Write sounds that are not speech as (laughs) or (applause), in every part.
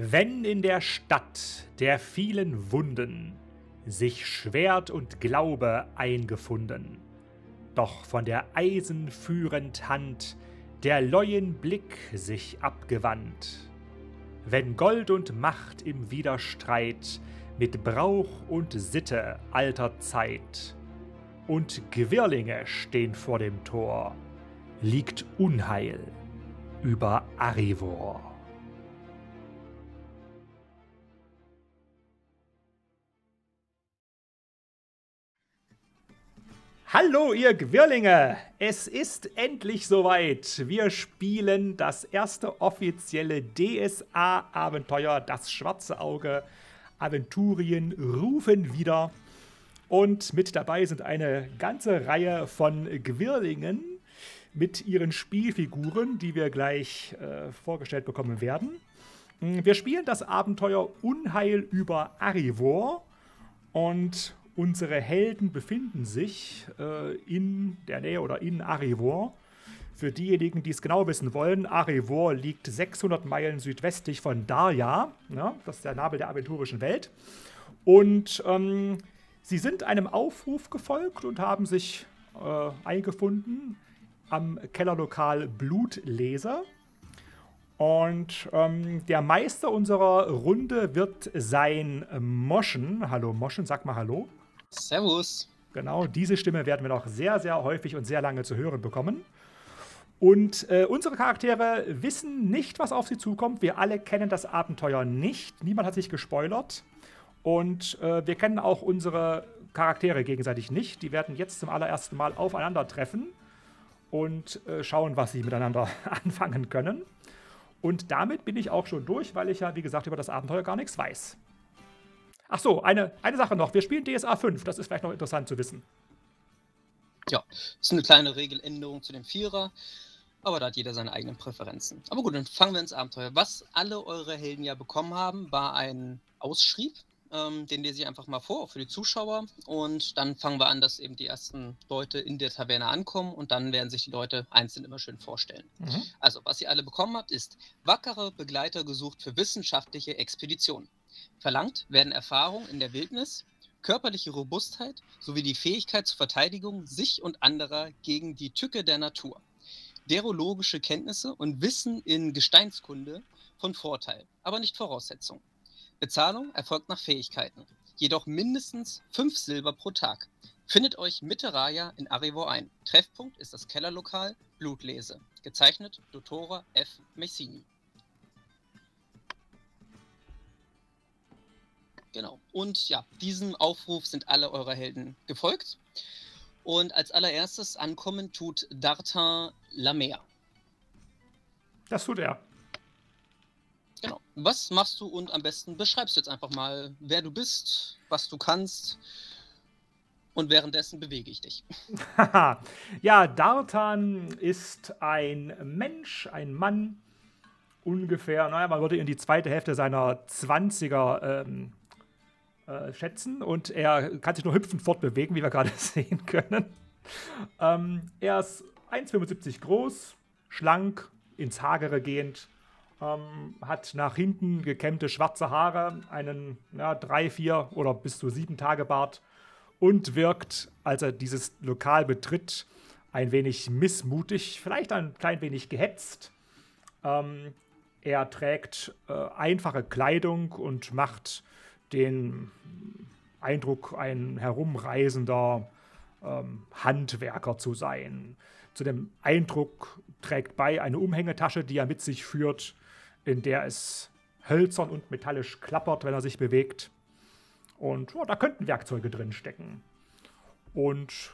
Wenn in der Stadt der vielen Wunden sich Schwert und Glaube eingefunden, doch von der eisenführend Hand der leuen Blick sich abgewandt, wenn Gold und Macht im Widerstreit mit Brauch und Sitte alter Zeit und Gewirlinge stehen vor dem Tor, liegt Unheil über Arivor. Hallo, ihr Gwirlinge! Es ist endlich soweit. Wir spielen das erste offizielle DSA-Abenteuer, das schwarze Auge. Aventurien rufen wieder. Und mit dabei sind eine ganze Reihe von Gwirlingen mit ihren Spielfiguren, die wir gleich äh, vorgestellt bekommen werden. Wir spielen das Abenteuer Unheil über Arivor und Unsere Helden befinden sich äh, in der Nähe oder in Arivor. Für diejenigen, die es genau wissen wollen, Arivor liegt 600 Meilen südwestlich von Darja. Ja, das ist der Nabel der aventurischen Welt. Und ähm, sie sind einem Aufruf gefolgt und haben sich äh, eingefunden am Kellerlokal Blutleser. Und ähm, der Meister unserer Runde wird sein Moschen. Hallo Moschen, sag mal Hallo. Servus. Genau, diese Stimme werden wir noch sehr, sehr häufig und sehr lange zu hören bekommen. Und äh, unsere Charaktere wissen nicht, was auf sie zukommt. Wir alle kennen das Abenteuer nicht. Niemand hat sich gespoilert. Und äh, wir kennen auch unsere Charaktere gegenseitig nicht. Die werden jetzt zum allerersten Mal aufeinandertreffen und äh, schauen, was sie miteinander (laughs) anfangen können. Und damit bin ich auch schon durch, weil ich ja, wie gesagt, über das Abenteuer gar nichts weiß. Ach so, eine, eine Sache noch. Wir spielen DSA 5. Das ist vielleicht noch interessant zu wissen. Ja, ist eine kleine Regeländerung zu dem Vierer. Aber da hat jeder seine eigenen Präferenzen. Aber gut, dann fangen wir ins Abenteuer. Was alle eure Helden ja bekommen haben, war ein Ausschrieb. Ähm, den lese ich einfach mal vor, auch für die Zuschauer. Und dann fangen wir an, dass eben die ersten Leute in der Taverne ankommen und dann werden sich die Leute einzeln immer schön vorstellen. Mhm. Also, was ihr alle bekommen habt, ist wackere Begleiter gesucht für wissenschaftliche Expeditionen. Verlangt werden Erfahrung in der Wildnis, körperliche Robustheit sowie die Fähigkeit zur Verteidigung sich und anderer gegen die Tücke der Natur. Derologische Kenntnisse und Wissen in Gesteinskunde von Vorteil, aber nicht Voraussetzung. Bezahlung erfolgt nach Fähigkeiten, jedoch mindestens 5 Silber pro Tag. Findet euch Mitte Raya in Arivor ein. Treffpunkt ist das Kellerlokal Blutlese. Gezeichnet Dottora F. Messini. Genau. Und ja, diesem Aufruf sind alle eure Helden gefolgt. Und als allererstes ankommen tut Dartin Lamer. Das tut er. Genau. Was machst du und am besten beschreibst du jetzt einfach mal, wer du bist, was du kannst. Und währenddessen bewege ich dich. (laughs) ja, Dartan ist ein Mensch, ein Mann, ungefähr, naja, man würde in die zweite Hälfte seiner 20er ähm, äh, schätzen und er kann sich nur hüpfend fortbewegen, wie wir gerade (laughs) sehen können. Ähm, er ist 1,75 groß, schlank, ins Hagere gehend, ähm, hat nach hinten gekämmte schwarze Haare, einen ja, drei, vier oder bis zu sieben Tage Bart und wirkt, als er dieses Lokal betritt, ein wenig missmutig, vielleicht ein klein wenig gehetzt. Ähm, er trägt äh, einfache Kleidung und macht den Eindruck, ein herumreisender ähm, Handwerker zu sein. Zu dem Eindruck trägt bei eine Umhängetasche, die er mit sich führt, in der es hölzern und metallisch klappert, wenn er sich bewegt. Und oh, da könnten Werkzeuge drin stecken. Und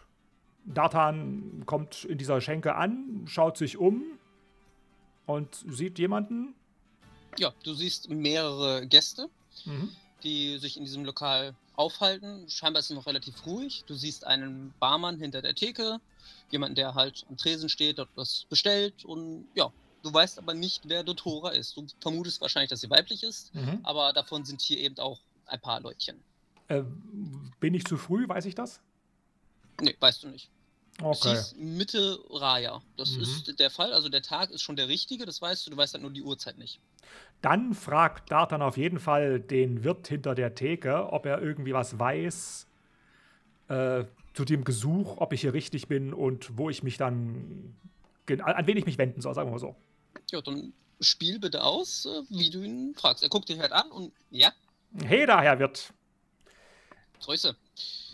Dartan kommt in dieser Schenke an, schaut sich um und sieht jemanden. Ja, du siehst mehrere Gäste. Mhm die sich in diesem Lokal aufhalten. Scheinbar ist es noch relativ ruhig. Du siehst einen Barmann hinter der Theke, jemanden, der halt am Tresen steht, dort was bestellt und ja, du weißt aber nicht, wer Dotora ist. Du vermutest wahrscheinlich, dass sie weiblich ist, mhm. aber davon sind hier eben auch ein paar Leutchen. Äh, bin ich zu früh, weiß ich das? Nee, weißt du nicht. Okay. Es hieß Mitte Raya. Das mhm. ist der Fall. Also der Tag ist schon der richtige, das weißt du, du weißt halt nur die Uhrzeit nicht. Dann fragt Dartan auf jeden Fall den Wirt hinter der Theke, ob er irgendwie was weiß äh, zu dem Gesuch, ob ich hier richtig bin und wo ich mich dann, an wen ich mich wenden soll, sagen wir mal so. Ja, dann spiel bitte aus, äh, wie du ihn fragst. Er guckt dich halt an und ja. Hey da, Herr Wirt. Grüße.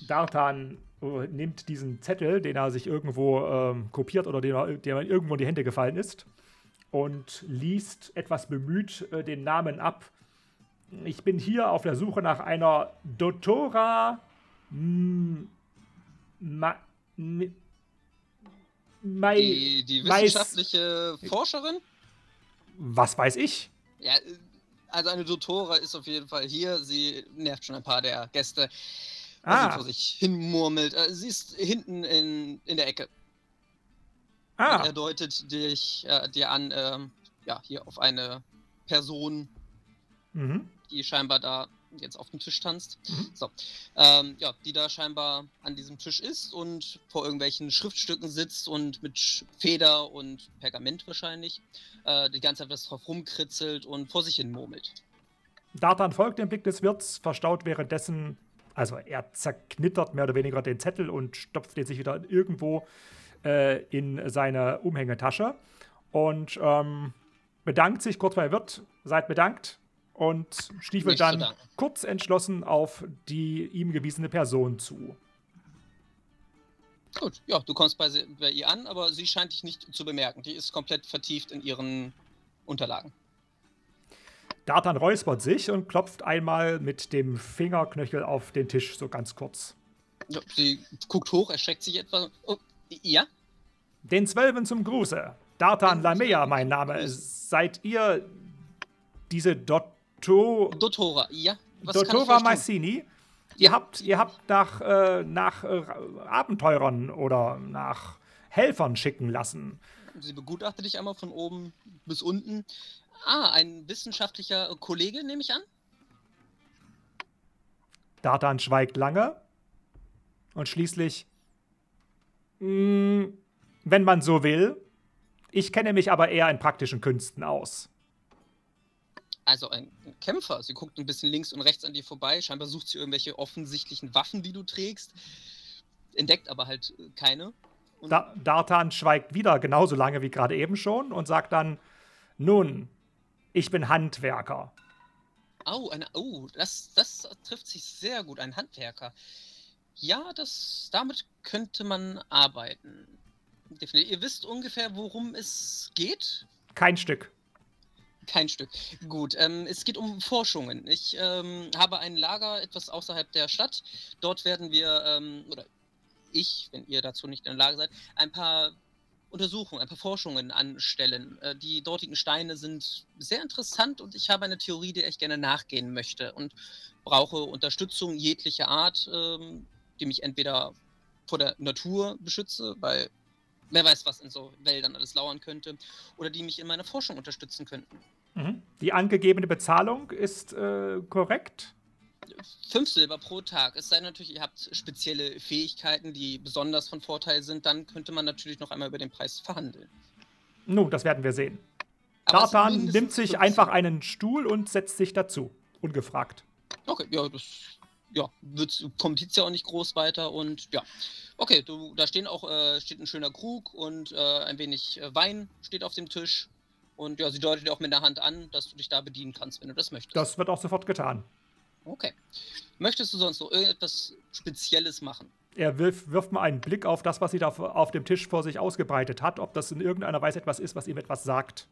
Dartan äh, nimmt diesen Zettel, den er sich irgendwo ähm, kopiert oder den er, der irgendwo in die Hände gefallen ist, und liest etwas bemüht äh, den Namen ab. Ich bin hier auf der Suche nach einer Ma, mi, Mai, die, die wissenschaftliche Mais, Forscherin? Was weiß ich? Ja, also eine Dotora ist auf jeden Fall hier. Sie nervt schon ein paar der Gäste, ah. sie vor sich hinmurmelt. Äh, sie ist hinten in, in der Ecke. Ah. Und er deutet dich, äh, dir an, ähm, ja, hier auf eine Person, mhm. die scheinbar da jetzt auf dem Tisch tanzt. Mhm. So. Ähm, ja, die da scheinbar an diesem Tisch ist und vor irgendwelchen Schriftstücken sitzt und mit Feder und Pergament wahrscheinlich äh, die ganze Zeit was drauf rumkritzelt und vor sich hin murmelt. Dartan folgt dem Blick des Wirts, verstaut währenddessen, also er zerknittert mehr oder weniger den Zettel und stopft den sich wieder irgendwo äh, in seine Umhängetasche und ähm, bedankt sich kurz bei Wirt, seid bedankt und stiefelt dann kurz entschlossen auf die ihm gewiesene Person zu. Gut, ja, du kommst bei, bei, ihr an, aber sie scheint dich nicht zu bemerken. Die ist komplett vertieft in ihren Unterlagen. Dartan räuspert sich und klopft einmal mit dem Fingerknöchel auf den Tisch, so ganz kurz. Ja, sie guckt hoch, erschreckt sich etwas. Oh, ja? Den Zwölfen zum Gruße. Dartan Lamea, mein Name. Seid ihr diese Dotto Dottora, ja. Was Dottora Massini? Ihr ja. habt, ihr habt nach, äh, nach äh, Abenteurern oder nach Helfern schicken lassen. Sie begutachtet dich einmal von oben bis unten. Ah, ein wissenschaftlicher Kollege, nehme ich an? Dartan schweigt lange und schließlich. Mh, hm, wenn man so will. Ich kenne mich aber eher in praktischen Künsten aus. Also ein Kämpfer. Sie guckt ein bisschen links und rechts an dir vorbei. Scheinbar sucht sie irgendwelche offensichtlichen Waffen, die du trägst. Entdeckt aber halt äh, keine. Da Dartan schweigt wieder genauso lange wie gerade eben schon und sagt dann: Nun, ich bin Handwerker. Oh, eine, oh das, das trifft sich sehr gut. Ein Handwerker. Ja, das, damit könnte man arbeiten. Definitiv. Ihr wisst ungefähr, worum es geht? Kein Stück. Kein Stück. Gut, ähm, es geht um Forschungen. Ich ähm, habe ein Lager etwas außerhalb der Stadt. Dort werden wir, ähm, oder ich, wenn ihr dazu nicht in der Lage seid, ein paar Untersuchungen, ein paar Forschungen anstellen. Äh, die dortigen Steine sind sehr interessant und ich habe eine Theorie, der ich gerne nachgehen möchte und brauche Unterstützung jeglicher Art, ähm, die mich entweder vor der Natur beschütze, weil wer weiß, was in so Wäldern alles lauern könnte, oder die mich in meiner Forschung unterstützen könnten. Mhm. Die angegebene Bezahlung ist äh, korrekt? Fünf Silber pro Tag. Es sei natürlich, ihr habt spezielle Fähigkeiten, die besonders von Vorteil sind, dann könnte man natürlich noch einmal über den Preis verhandeln. Nun, das werden wir sehen. Dartan nimmt sich einfach einen Stuhl und setzt sich dazu. Ungefragt. Okay, ja, das ja, kommt jetzt ja auch nicht groß weiter und ja. Okay, du, da stehen auch, äh, steht ein schöner Krug und äh, ein wenig äh, Wein steht auf dem Tisch. Und ja, sie deutet dir auch mit der Hand an, dass du dich da bedienen kannst, wenn du das möchtest. Das wird auch sofort getan. Okay. Möchtest du sonst noch irgendetwas Spezielles machen? Er wirft, wirft mal einen Blick auf das, was sie da auf dem Tisch vor sich ausgebreitet hat, ob das in irgendeiner Weise etwas ist, was ihm etwas sagt.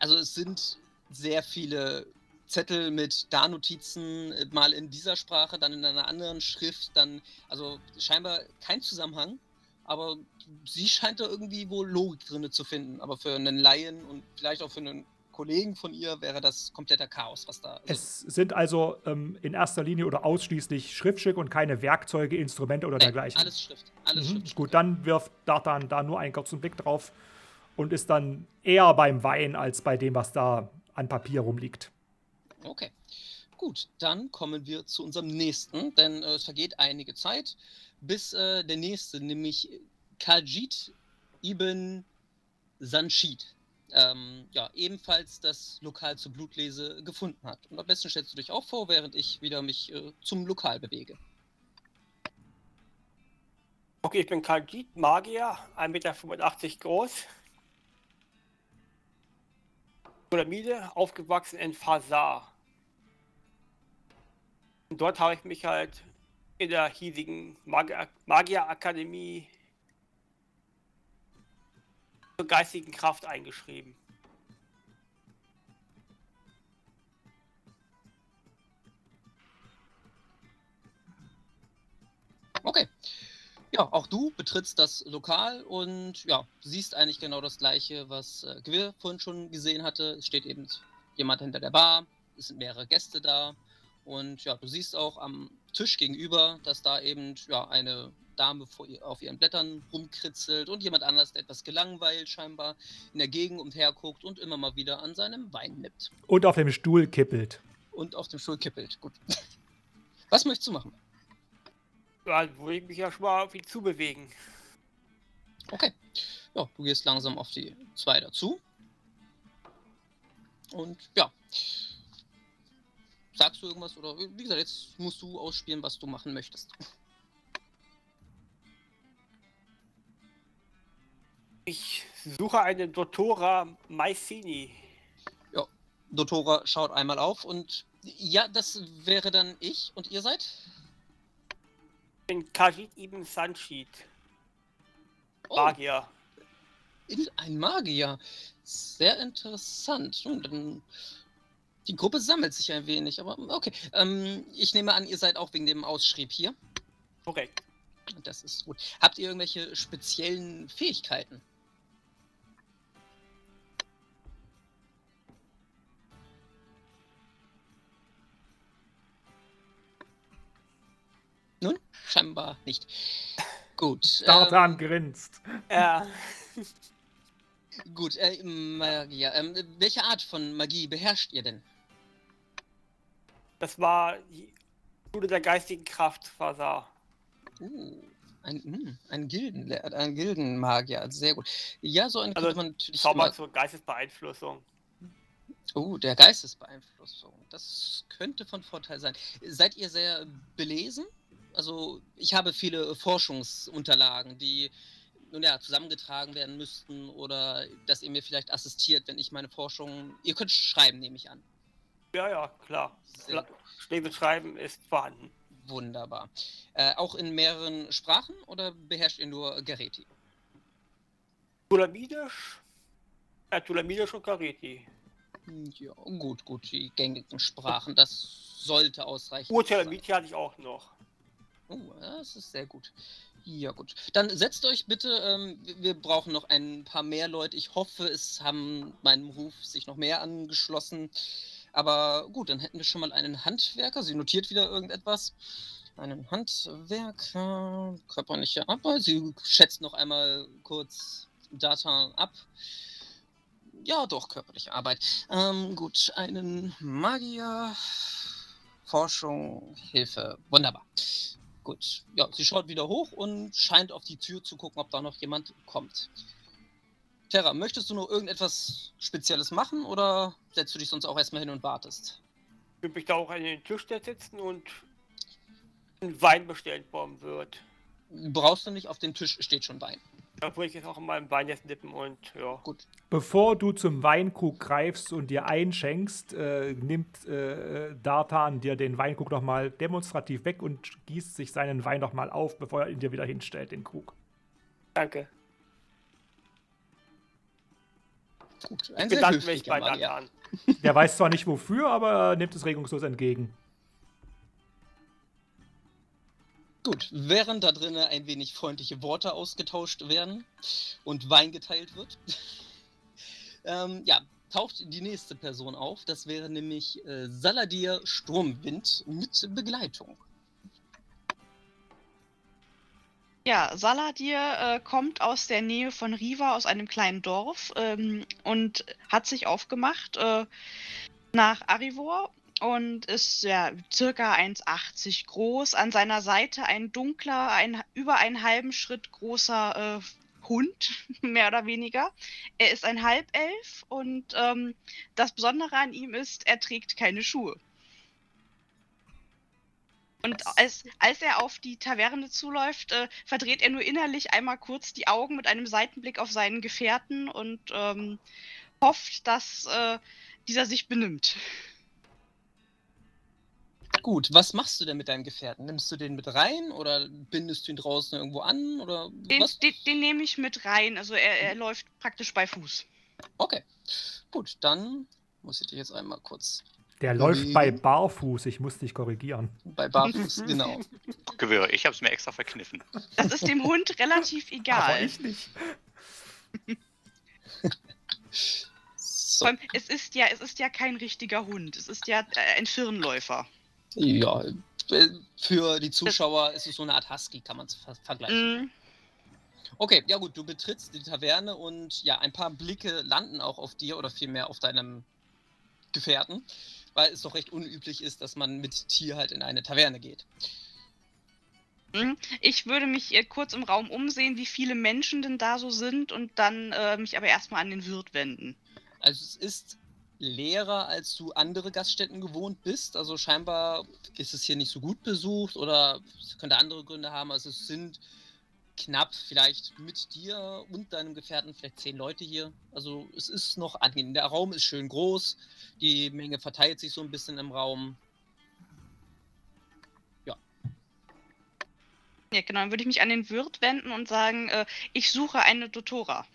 Also es sind sehr viele Zettel mit Da-Notizen, äh, mal in dieser Sprache, dann in einer anderen Schrift, dann, also scheinbar kein Zusammenhang, aber sie scheint da irgendwie wohl Logik drin zu finden. Aber für einen Laien und vielleicht auch für einen Kollegen von ihr wäre das kompletter Chaos, was da. Also es sind also ähm, in erster Linie oder ausschließlich Schriftstücke und keine Werkzeuge, Instrumente oder Nein, dergleichen. Alles Schrift. Alles mhm. Schrift. Gut, dann wirft Dartan da nur einen kurzen Blick drauf und ist dann eher beim Wein als bei dem, was da an Papier rumliegt. Okay. Gut, dann kommen wir zu unserem nächsten, denn äh, es vergeht einige Zeit. bis äh, der nächste, nämlich Kajit ibn Sanshid. Ähm, ja, ebenfalls das Lokal zur Blutlese gefunden hat. Und am besten stellst du dich auch vor, während ich wieder mich äh, zum Lokal bewege. Okay, ich bin Kajit, Magier, 1,85 Meter groß. Pyramide, aufgewachsen in Fasar. Und dort habe ich mich halt in der hiesigen Magierakademie zur geistigen Kraft eingeschrieben. Okay. Ja, auch du betrittst das Lokal und ja, siehst eigentlich genau das gleiche, was äh, Gewirr vorhin schon gesehen hatte. Es steht eben jemand hinter der Bar, es sind mehrere Gäste da und ja, du siehst auch am Tisch gegenüber, dass da eben ja eine Dame ihr, auf ihren Blättern rumkritzelt und jemand anders, der etwas gelangweilt scheinbar in der Gegend umherguckt und immer mal wieder an seinem Wein nippt. Und auf dem Stuhl kippelt. Und auf dem Stuhl kippelt, gut. (laughs) Was möchtest du machen? Ja, würde ich mich ja schon mal auf ihn zubewegen. Okay. Ja, du gehst langsam auf die zwei dazu. Und ja. Sagst du irgendwas oder wie gesagt, jetzt musst du ausspielen, was du machen möchtest. Ich suche eine Dottora Maicini. Ja, Dottora schaut einmal auf und ja, das wäre dann ich und ihr seid? bin Kajit Ibn Sanchid. Oh. Magier. Ein Magier. Sehr interessant. Nun, dann die Gruppe sammelt sich ein wenig, aber okay. Ähm, ich nehme an, ihr seid auch wegen dem Ausschrieb hier. Korrekt. Das ist gut. Habt ihr irgendwelche speziellen Fähigkeiten? Nun, scheinbar nicht. Gut. Dartan ähm, grinst. Ja. (laughs) Gut, äh, Magie. Ähm, welche Art von Magie beherrscht ihr denn? Das war die Schule der geistigen Kraft, Fasar. Uh, ein, hm, ein, Gilden, ein Gildenmagier, sehr gut. Ja, so ein also, man natürlich. Zauber zur Geistesbeeinflussung. Oh, der Geistesbeeinflussung. Das könnte von Vorteil sein. Seid ihr sehr belesen? Also, ich habe viele Forschungsunterlagen, die nun ja, zusammengetragen werden müssten oder dass ihr mir vielleicht assistiert, wenn ich meine Forschung. Ihr könnt schreiben, nehme ich an. Ja, ja, klar. Lesen schreiben ist vorhanden. Wunderbar. Äh, auch in mehreren Sprachen oder beherrscht ihr nur Gareti? Tulamidisch, äh, Tulamidisch und Gareti. Ja, gut, gut, die gängigen Sprachen, das sollte ausreichen. Urtelamiti hatte ich auch noch. Oh, das ist sehr gut. Ja, gut. Dann setzt euch bitte, ähm, wir brauchen noch ein paar mehr Leute. Ich hoffe, es haben meinem Ruf sich noch mehr angeschlossen. Aber gut, dann hätten wir schon mal einen Handwerker. Sie notiert wieder irgendetwas. Einen Handwerker, körperliche Arbeit. Sie schätzt noch einmal kurz Data ab. Ja, doch, körperliche Arbeit. Ähm, gut, einen Magier, Forschung, Hilfe. Wunderbar. Gut. Ja, sie schaut wieder hoch und scheint auf die Tür zu gucken, ob da noch jemand kommt. Terra, möchtest du noch irgendetwas Spezielles machen oder setzt du dich sonst auch erstmal hin und wartest? Ich würde mich da auch an den Tisch setzen und ein Wein bestellt worden wird. Brauchst du nicht, auf dem Tisch steht schon Wein. Da würde ich jetzt auch in meinem Wein jetzt nippen und ja. Gut. Bevor du zum Weinkrug greifst und dir einschenkst, äh, nimmt äh, Dartan dir den Weinkrug nochmal demonstrativ weg und gießt sich seinen Wein nochmal auf, bevor er ihn dir wieder hinstellt, den Krug. Danke. Gut, ein ich bedanke mich bei Dartan. Der weiß zwar nicht wofür, aber er nimmt es regungslos entgegen. Gut, während da drinnen ein wenig freundliche Worte ausgetauscht werden und Wein geteilt wird, (laughs) ähm, ja, taucht die nächste Person auf. Das wäre nämlich äh, Saladir Sturmwind mit Begleitung. Ja, Saladir äh, kommt aus der Nähe von Riva, aus einem kleinen Dorf ähm, und hat sich aufgemacht äh, nach Arivor und ist ja circa 1,80 groß. An seiner Seite ein dunkler, ein, über einen halben Schritt großer äh, Hund, (laughs) mehr oder weniger. Er ist ein Halbelf und ähm, das Besondere an ihm ist, er trägt keine Schuhe. Und als, als er auf die Taverne zuläuft, äh, verdreht er nur innerlich einmal kurz die Augen mit einem Seitenblick auf seinen Gefährten und ähm, hofft, dass äh, dieser sich benimmt. Gut, was machst du denn mit deinem Gefährten? Nimmst du den mit rein oder bindest du ihn draußen irgendwo an? Oder Den, was? den, den nehme ich mit rein. Also er, er läuft praktisch bei Fuß. Okay. Gut, dann muss ich dich jetzt einmal kurz Der läuft bei Barfuß, ich muss dich korrigieren. bei Barfuß, (laughs) genau. Gewirre, ich hab's mir extra verkniffen. Das ist dem Hund relativ (laughs) Aber egal. ich nicht. (laughs) So, Vor allem, es ist ja, es ist ja kein richtiger Hund. Es ist ja äh, ein Firnläufer. Ja, äh, für die Zuschauer ist es so eine Art Husky, kann man es ver vergleichen. Mm, Okay, ja gut, du betrittst die Taverne und ja, ein paar Blicke landen auch auf dir oder vielmehr auf deinem Gefährten, weil es doch recht unüblich ist, dass man mit Tier halt in eine Taverne geht. mm. Ich würde mich äh, kurz im Raum umsehen, wie viele Menschen denn da so sind und dann äh, mich aber erstmal an den Wirt wenden. Also es ist leerer, als du andere Gaststätten gewohnt bist. Also scheinbar ist es hier nicht so gut besucht oder es könnte andere Gründe haben. Also es sind knapp vielleicht mit dir und deinem Gefährten vielleicht zehn Leute hier. Also es ist noch angenehm. Der Raum ist schön groß. Die Menge verteilt sich so ein bisschen im Raum. Ja, genau. Dann würde ich mich an den Wirt wenden und sagen, äh, ich suche eine Dotora.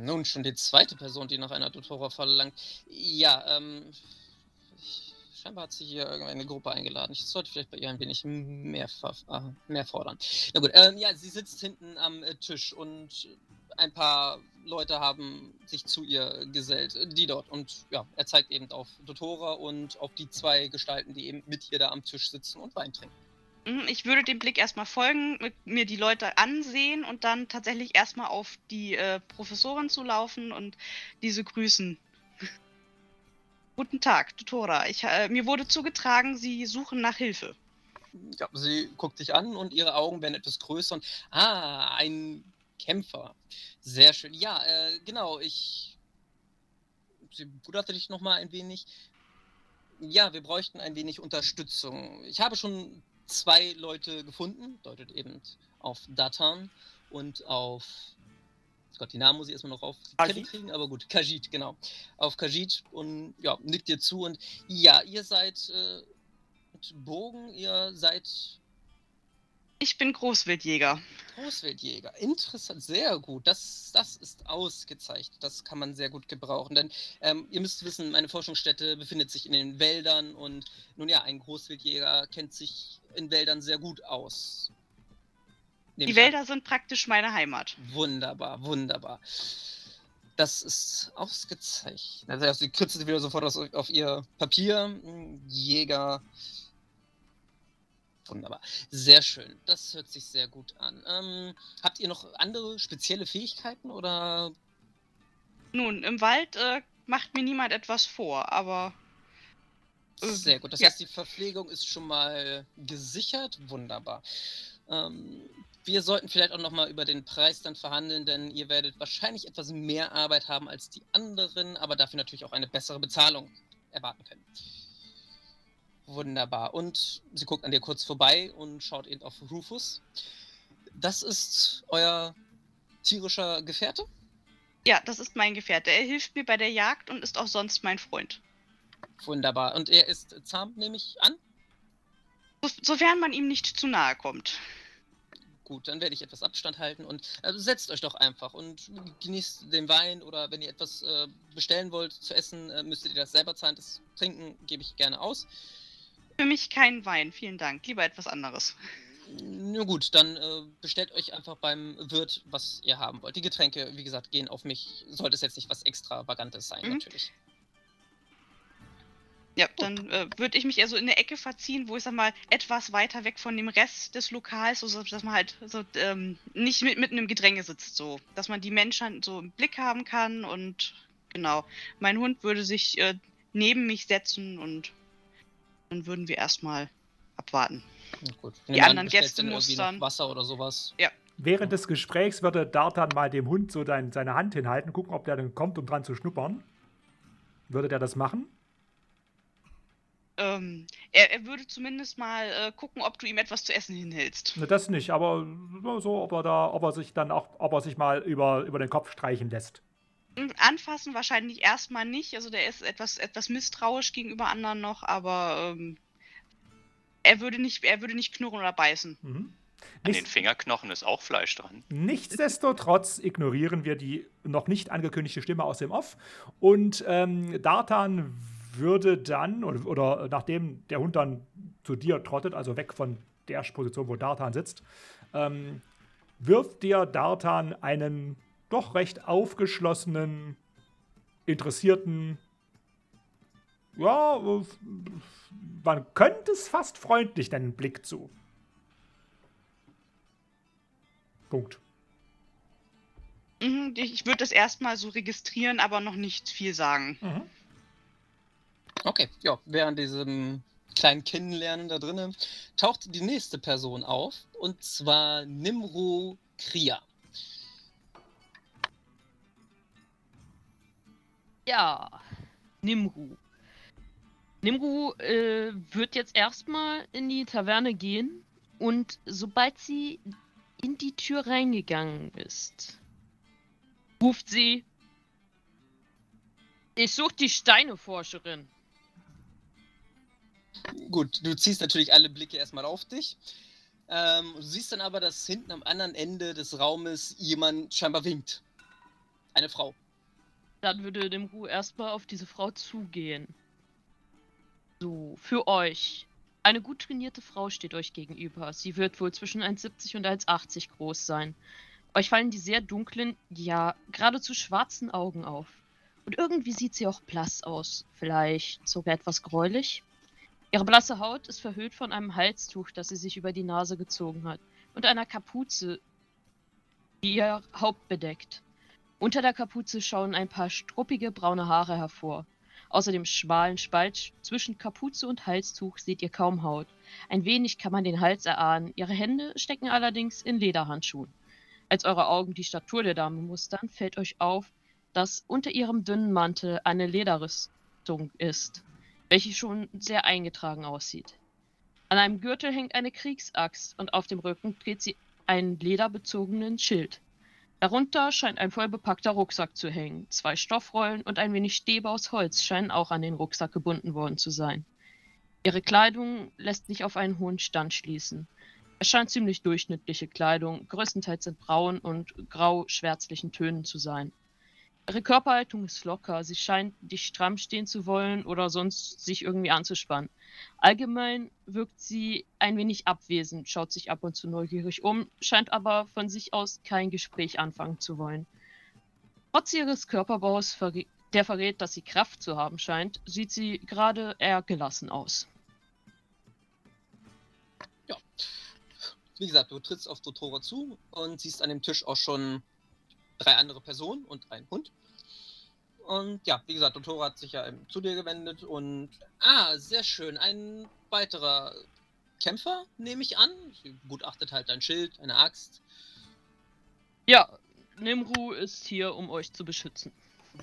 Nun, schon die zweite Person, die nach einer Tutora verlangt. Ja, ähm. Ich, scheinbar hat sie hier irgendeine Gruppe eingeladen. Ich sollte vielleicht bei ihr ein wenig mehr, ah, mehr fordern. Na gut, ähm, ja, sie sitzt hinten am äh, Tisch und ein paar Leute haben sich zu ihr gesellt. äh, Die dort. Und ja, er zeigt eben auf Dotora und auf die zwei Gestalten, die eben mit ihr da am Tisch sitzen und Wein trinken. Mm, Ich würde dem Blick erstmal folgen, mir die Leute ansehen und dann tatsächlich erstmal auf die äh, Professorin zulaufen und diese grüßen. (laughs) Guten Tag, Dotora. Ich, äh, mir wurde zugetragen, Sie suchen nach Hilfe. Ja, sie guckt dich an und ihre Augen werden etwas größer und ah, ein Kämpfer. Sehr schön. Ja, äh, genau, ich sie buderte dich noch mal ein wenig. Ja, wir bräuchten ein wenig Unterstützung. Ich habe schon zwei Leute gefunden, deutet eben auf Datan und auf Gott, die Namen muss ich erstmal noch auf die Kette kriegen, aber gut, Kajit, genau. Auf Kajit und ja, nickt dir zu und ja, ihr seid äh, mit Bogen, ihr seid Ich bin Großwildjäger. Großwildjäger. Interessant, sehr gut. Das, das ist ausgezeichnet. Das kann man sehr gut gebrauchen. Denn ähm, ihr müsst wissen, meine Forschungsstätte befindet sich in den Wäldern und nun ja, ein Großwildjäger kennt sich in Wäldern sehr gut aus. Nehme Die ich an. Wälder sind praktisch meine Heimat. Wunderbar, wunderbar. Das ist ausgezeichnet. Also sie kürzt wieder sofort auf, auf ihr Papier. Jäger. Wunderbar. Sehr schön. Das hört sich sehr gut an. Ähm, habt ihr noch andere spezielle Fähigkeiten oder Nun, im Wald äh, macht mir niemand etwas vor, aber Äh, Sehr gut. Das ja. heißt, die Verpflegung ist schon mal gesichert. Wunderbar. Ähm, wir sollten vielleicht auch noch mal über den Preis dann verhandeln, denn ihr werdet wahrscheinlich etwas mehr Arbeit haben als die anderen, aber dafür natürlich auch eine bessere Bezahlung erwarten können. Wunderbar. Und sie guckt an dir kurz vorbei und schaut eben auf Rufus. Das ist euer tierischer Gefährte? ja, das ist mein Gefährte. Er hilft mir bei der Jagd und ist auch sonst mein Freund. Wunderbar. Und er ist zahm, nehme ich an? So, sofern man ihm nicht zu nahe kommt. Gut, dann werde ich etwas Abstand halten und äh, setzt euch doch einfach und genießt den Wein oder wenn ihr etwas äh, bestellen wollt zu essen, äh, müsstet ihr das selber zahlen. Das Trinken gebe ich gerne aus. Für mich kein Wein, vielen Dank. Lieber etwas anderes. Na gut, dann äh, bestellt euch einfach beim Wirt, was ihr haben wollt. Die Getränke, wie gesagt, gehen auf mich. Sollte es jetzt nicht was Extravagantes sein, Mhm. natürlich. Ja, dann äh, würde ich mich eher so in der Ecke verziehen, wo ich sag mal etwas weiter weg von dem Rest des Lokals, so dass man halt so ähm, nicht mit, mitten im Gedränge sitzt, so dass man die Menschen so im Blick haben kann und genau. Mein Hund würde sich äh, neben mich setzen und Dann würden wir erstmal abwarten. Gut. Die nehme an, anderen Gäste dann mustern. Wasser oder sowas. Während des Gesprächs würde Dartan mal dem Hund so dein, seine Hand hinhalten, gucken, ob der dann kommt, um dran zu schnuppern. Würde der das machen? Ähm, er, er würde zumindest mal äh, gucken, ob du ihm etwas zu essen hinhältst. Ne, das nicht, aber so- so, ob er da, ob er sich dann auch, ob er sich mal über, über den Kopf streichen lässt. Hm, Anfassen wahrscheinlich erstmal nicht. Also der ist etwas, etwas misstrauisch gegenüber anderen noch, aber ähm, er würde nicht, er würde nicht knurren oder beißen. Mhm. An den Fingerknochen ist auch Fleisch dran. Nichtsdestotrotz ignorieren wir die noch nicht angekündigte Stimme aus dem Off und ähm, Dartan würde dann, oder, oder nachdem der Hund dann zu dir trottet, also weg von der Position, wo Dartan sitzt, ähm, wirft dir Dartan einen doch recht aufgeschlossenen, interessierten, ja, man könnte es fast freundlich nennen, Blick zu. Punkt. Mhm, ich würde das erstmal so registrieren, aber noch nicht viel sagen. Mhm. Okay, ja, während diesem kleinen Kennenlernen da drinnen taucht die nächste Person auf und zwar Nimru Kriya. Ja, Nimru. Nimru äh, wird jetzt erstmal in die Taverne gehen und sobald sie in die Tür reingegangen ist, ruft sie: Ich suche die Steineforscherin. Gut, du ziehst natürlich alle Blicke erstmal auf dich. Ähm, du siehst dann aber, dass hinten am anderen Ende des Raumes jemand scheinbar winkt. Eine Frau. Dann würde Nimru erstmal auf diese Frau zugehen. So, für euch. Eine gut trainierte Frau steht euch gegenüber. Sie wird wohl zwischen 1,70 und 1,80 groß sein. Euch fallen die sehr dunklen, ja, geradezu schwarzen Augen auf. Und irgendwie sieht sie auch blass aus. Vielleicht sogar etwas gräulich. Ihre blasse Haut ist verhüllt von einem Halstuch, das sie sich über die Nase gezogen hat. Und einer Kapuze, die ihr Haupt bedeckt. Unter der Kapuze schauen ein paar struppige braune Haare hervor. Außer dem schmalen Spalt zwischen Kapuze und Halstuch seht ihr kaum Haut. Ein wenig kann man den Hals erahnen, ihre Hände stecken allerdings in Lederhandschuhen. Als eure Augen die Statur der Dame mustern, fällt euch auf, dass unter ihrem dünnen Mantel eine Lederrüstung ist, welche schon sehr eingetragen aussieht. An einem Gürtel hängt eine Kriegsaxt und auf dem Rücken trägt sie einen lederbezogenen Schild. Darunter scheint ein vollbepackter Rucksack zu hängen. Zwei Stoffrollen und ein wenig Stäbe aus Holz scheinen auch an den Rucksack gebunden worden zu sein. Ihre Kleidung lässt nicht auf einen hohen Stand schließen. Es scheint ziemlich durchschnittliche Kleidung, größtenteils in braun und grau-schwärzlichen Tönen zu sein. Ihre Körperhaltung ist locker, sie scheint nicht stramm stehen zu wollen oder sonst sich irgendwie anzuspannen. Allgemein wirkt sie ein wenig abwesend, schaut sich ab und zu neugierig um, scheint aber von sich aus kein Gespräch anfangen zu wollen. Trotz ihres Körperbaus, der verrät, dass sie Kraft zu haben scheint, sieht sie gerade eher gelassen aus. Wie gesagt, du trittst auf Dotora zu und siehst an dem Tisch auch schon drei andere Personen und einen Hund. Und ja, wie gesagt, Dotora hat sich ja eben zu dir gewendet und. Ah, sehr schön. Ein weiterer Kämpfer, nehme ich an. Sie begutachtet halt dein Schild, eine Axt. Ja, Nimru ist hier, um euch zu beschützen.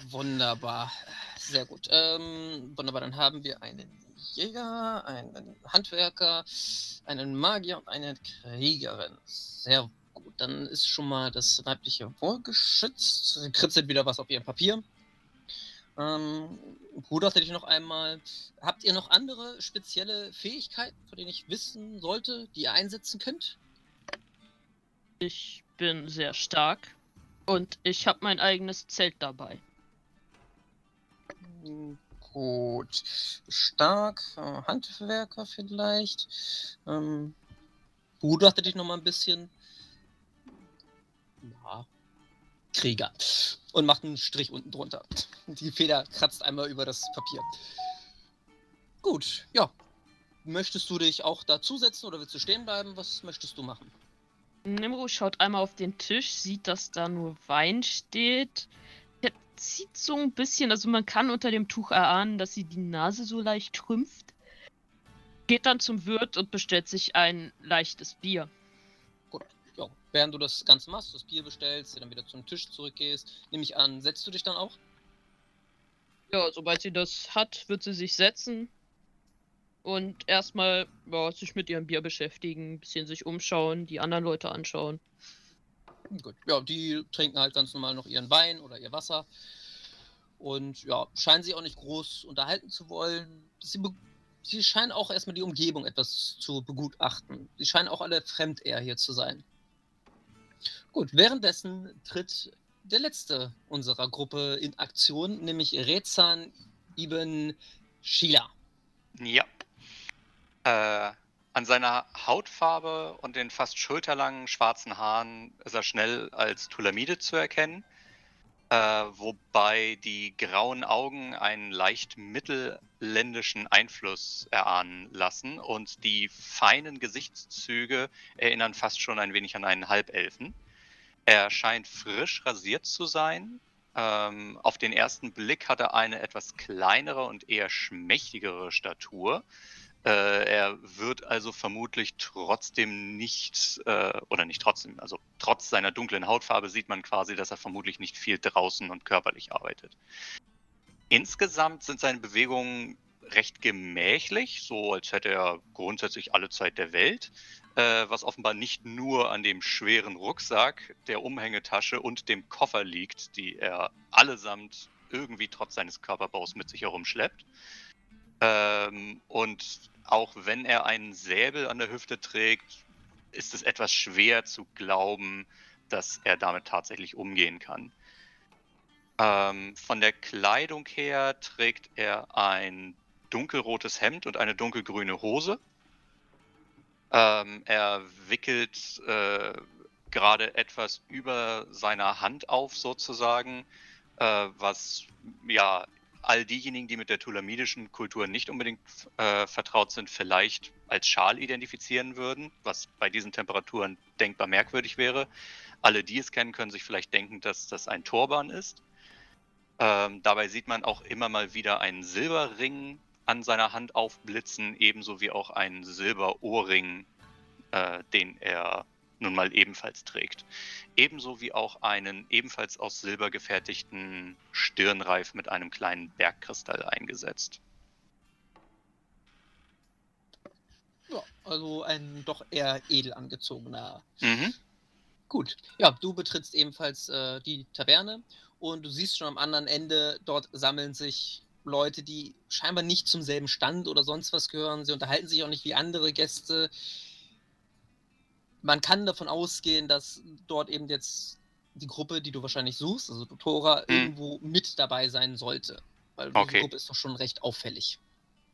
Wunderbar. Sehr gut. Ähm, wunderbar, dann haben wir einen Jäger, einen Handwerker, einen Magier und eine Kriegerin. Sehr gut. Dann ist schon mal das weibliche Wohl geschützt. Sie kritzelt wieder was auf ihrem Papier. Ähm, Bruder, hätte ich noch einmal. Habt ihr noch andere spezielle Fähigkeiten, von denen ich wissen sollte, die ihr einsetzen könnt? Ich bin sehr stark und ich habe mein eigenes Zelt dabei. Gut. Stark, äh, Handwerker vielleicht. Ähm, beobachte dich noch mal ein bisschen. Ja. Krieger. Und macht einen Strich unten drunter. Die Feder kratzt einmal über das Papier. Gut, ja. Möchtest du dich auch dazusetzen oder willst du stehen bleiben? Was möchtest du machen? Nimro schaut einmal auf den Tisch, sieht, dass da nur Wein steht. Er zieht so ein bisschen, also man kann unter dem Tuch erahnen, dass sie die Nase so leicht trümpft. Geht dann zum Wirt und bestellt sich ein leichtes Bier. Während du das Ganze machst, das Bier bestellst, dann wieder zum Tisch zurückgehst, nehme ich an, setzt du dich dann auch? Ja, sobald sie das hat, wird sie sich setzen und erstmal ja, sich mit ihrem Bier beschäftigen, ein bisschen sich umschauen, die anderen Leute anschauen. Gut. Ja, die trinken halt ganz normal noch ihren Wein oder ihr Wasser. Und ja, scheinen sich auch nicht groß unterhalten zu wollen. Sie, sie scheinen auch erstmal die Umgebung etwas zu begutachten. Sie scheinen auch alle fremd eher hier zu sein. Gut, währenddessen tritt der letzte unserer Gruppe in Aktion, nämlich Rezan Ibn Shila. Ja. Äh, an seiner Hautfarbe und den fast schulterlangen schwarzen Haaren ist er schnell als Tulamide zu erkennen. Äh, wobei die grauen Augen einen leicht mittelländischen Einfluss erahnen lassen und die feinen Gesichtszüge erinnern fast schon ein wenig an einen Halbelfen. Er scheint frisch rasiert zu sein. Ähm, auf den ersten Blick hat er eine etwas kleinere und eher schmächtigere Statur. Äh, er wird also vermutlich trotzdem nicht, äh, oder nicht trotzdem, also trotz seiner dunklen Hautfarbe sieht man quasi, dass er vermutlich nicht viel draußen und körperlich arbeitet. Insgesamt sind seine Bewegungen recht gemächlich, so als hätte er grundsätzlich alle Zeit der Welt, äh, was offenbar nicht nur an dem schweren Rucksack, der Umhängetasche und dem Koffer liegt, die er allesamt irgendwie trotz seines Körperbaus mit sich herumschleppt. Ähm, und auch wenn er einen Säbel an der Hüfte trägt, ist es etwas schwer zu glauben, dass er damit tatsächlich umgehen kann. Ähm, von der Kleidung her trägt er ein dunkelrotes Hemd und eine dunkelgrüne Hose. Ähm, er wickelt äh, gerade etwas über seiner Hand auf, sozusagen, äh, was ja all diejenigen, die mit der tulamidischen Kultur nicht unbedingt äh, vertraut sind, vielleicht als Schal identifizieren würden, was bei diesen Temperaturen denkbar merkwürdig wäre. Alle, die es kennen, können sich vielleicht denken, dass das ein Turban ist. Ähm, dabei sieht man auch immer mal wieder einen Silberring an seiner Hand aufblitzen, ebenso wie auch einen Silberohrring, äh, den er nun mal ebenfalls trägt. Ebenso wie auch einen ebenfalls aus Silber gefertigten Stirnreif mit einem kleinen Bergkristall eingesetzt. Ja, also ein doch eher edel angezogener. Mhm. Gut. Ja, du betrittst ebenfalls äh, die Taverne und du siehst schon am anderen Ende, dort sammeln sich Leute, die scheinbar nicht zum selben Stand oder sonst was gehören. Sie unterhalten sich auch nicht wie andere Gäste. Man kann davon ausgehen, dass dort eben jetzt die Gruppe, die du wahrscheinlich suchst, also Tutora, Hm. irgendwo mit dabei sein sollte. Weil diese Okay. Gruppe ist doch schon recht auffällig.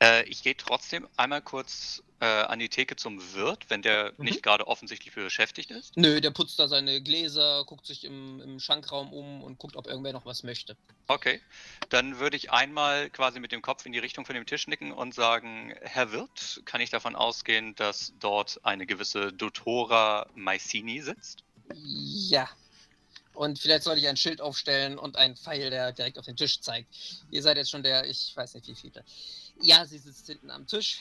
Äh, ich gehe trotzdem einmal kurz äh, an die Theke zum Wirt, wenn der Mhm. nicht gerade offensichtlich beschäftigt ist. Nö, der putzt da seine Gläser, guckt sich im, im Schankraum um und guckt, ob irgendwer noch was möchte. Okay, dann würde ich einmal quasi mit dem Kopf in die Richtung von dem Tisch nicken und sagen, Herr Wirt, kann ich davon ausgehen, dass dort eine gewisse Dotora Maicini sitzt? Ja. Und vielleicht sollte ich ein Schild aufstellen und einen Pfeil, der direkt auf den Tisch zeigt. Ihr seid jetzt schon der, ich weiß nicht wie viele. Ja, sie sitzt hinten am Tisch.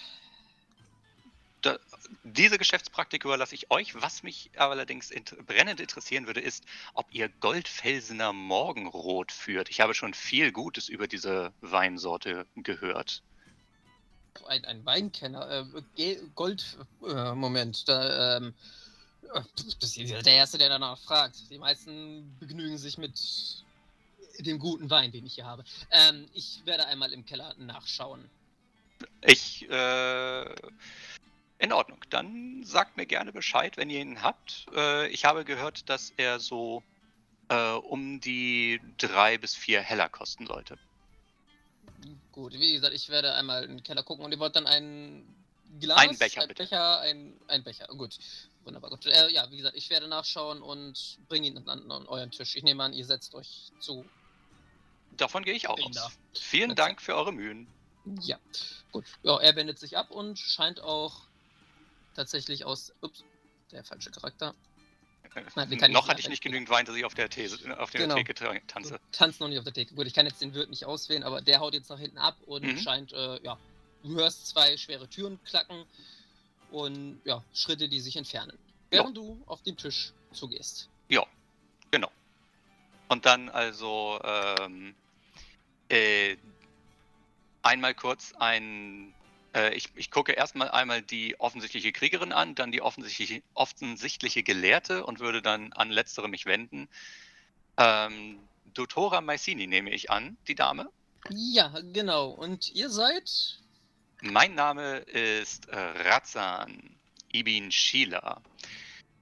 Da, diese Geschäftspraktik überlasse ich euch. Was mich allerdings int brennend interessieren würde, ist, ob ihr Goldfelsener Morgenrot führt. Ich habe schon viel Gutes über diese Weinsorte gehört. Ein, ein Weinkenner. Äh, Gold. Äh, Moment. Da, ähm, äh, das ist der Erste, der danach fragt. Die meisten begnügen sich mit dem guten Wein, den ich hier habe. Ähm, ich werde einmal im Keller nachschauen. Ich, äh, in Ordnung. Dann sagt mir gerne Bescheid, wenn ihr ihn habt. Äh, ich habe gehört, dass er so äh, um die drei bis vier Heller kosten sollte. Gut, wie gesagt, ich werde einmal in den Keller gucken und ihr wollt dann ein Glas, Ein Becher, ein bitte. Becher, ein, ein Becher. Gut, wunderbar. Gut. Äh, ja, wie gesagt, ich werde nachschauen und bringe ihn an, an euren Tisch. Ich nehme an, ihr setzt euch zu. Davon gehe ich auch Bin da. aus. Vielen Dank für eure Mühen. Ja, gut. Ja, er wendet sich ab und scheint auch tatsächlich aus. Ups, der falsche Charakter. Nein, noch hatte ich nicht genügend Wein, dass ich auf der, These, auf der Genau. Theke tanze. Tanzt noch nicht auf der Theke. Gut, ich kann jetzt den Wirt nicht auswählen, aber der haut jetzt nach hinten ab und Mhm. scheint, äh, ja, du hörst zwei schwere Türen klacken und ja, Schritte, die sich entfernen. Während du auf den Tisch zugehst. Und dann also ähm, äh, einmal kurz ein. Äh, ich, ich gucke erstmal einmal die offensichtliche Kriegerin an, dann die offensichtliche, offensichtliche Gelehrte und würde dann an letztere mich wenden. Ähm, Dotora Maisini nehme ich an, die Dame. Ja, genau. Und ihr seid? Mein Name ist äh, Razan Ibn Shila.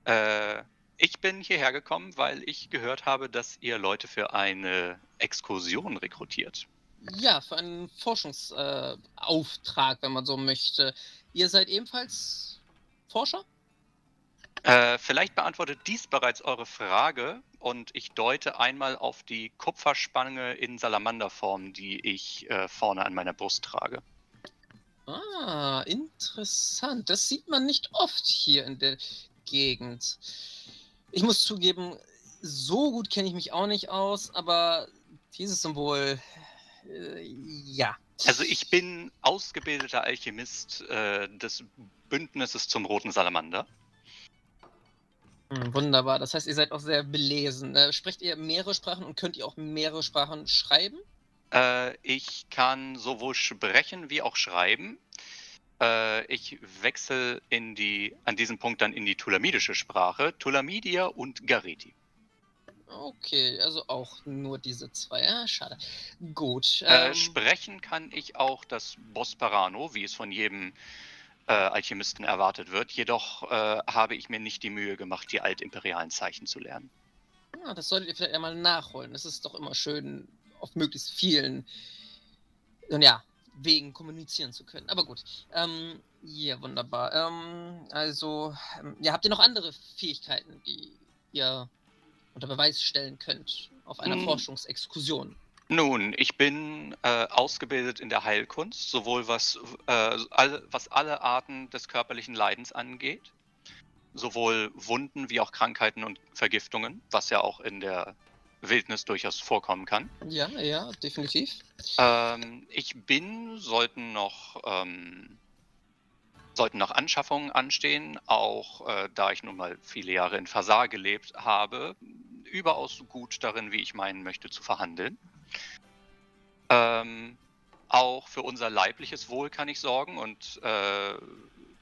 Äh, ich bin hierher gekommen, weil ich gehört habe, dass ihr Leute für eine Exkursion rekrutiert. Ja, für einen Forschungsauftrag, äh, wenn man so möchte. Ihr seid ebenfalls Forscher? Äh, vielleicht beantwortet dies bereits eure Frage und ich deute einmal auf die Kupferspange in Salamanderform, die ich äh, vorne an meiner Brust trage. Ah, interessant. Das sieht man nicht oft hier in der Gegend. Ich muss zugeben, so gut kenne ich mich auch nicht aus, aber dieses Symbol, äh, ja. Also ich bin ausgebildeter Alchemist äh, des Bündnisses zum Roten Salamander. Hm, wunderbar, das heißt, ihr seid auch sehr belesen. Äh, sprecht ihr mehrere Sprachen und könnt ihr auch mehrere Sprachen schreiben? Äh, ich kann sowohl sprechen wie auch schreiben. Äh, ich wechsle in die, an diesem Punkt dann in die tulamidische Sprache, Tulamidia und Gareti. Okay, also auch nur diese zwei. Ja, schade. Gut. Äh, ähm, sprechen kann ich auch das Bosparano, wie es von jedem äh, Alchemisten erwartet wird. Jedoch äh, habe ich mir nicht die Mühe gemacht, die altimperialen Zeichen zu lernen. ja, das solltet ihr vielleicht einmal nachholen. Es ist doch immer schön, auf möglichst vielen nun ja, Wegen kommunizieren zu können. Aber gut. Ähm, ja, wunderbar. Ähm, also, ähm, ja, habt ihr noch andere Fähigkeiten, die ihr unter Beweis stellen könnt auf einer Hm. Forschungsexkursion? Nun, ich bin äh, ausgebildet in der Heilkunst, sowohl was, äh, alle, was alle Arten des körperlichen Leidens angeht, sowohl Wunden wie auch Krankheiten und Vergiftungen, was ja auch in der Wildnis durchaus vorkommen kann. Ja, ja, definitiv. Ähm, ich bin, sollten noch, ähm, sollten noch Anschaffungen anstehen, auch äh, da ich nun mal viele Jahre in Fasar gelebt habe, überaus gut darin, wie ich meinen möchte, zu verhandeln. Ähm, auch für unser leibliches Wohl kann ich sorgen und äh,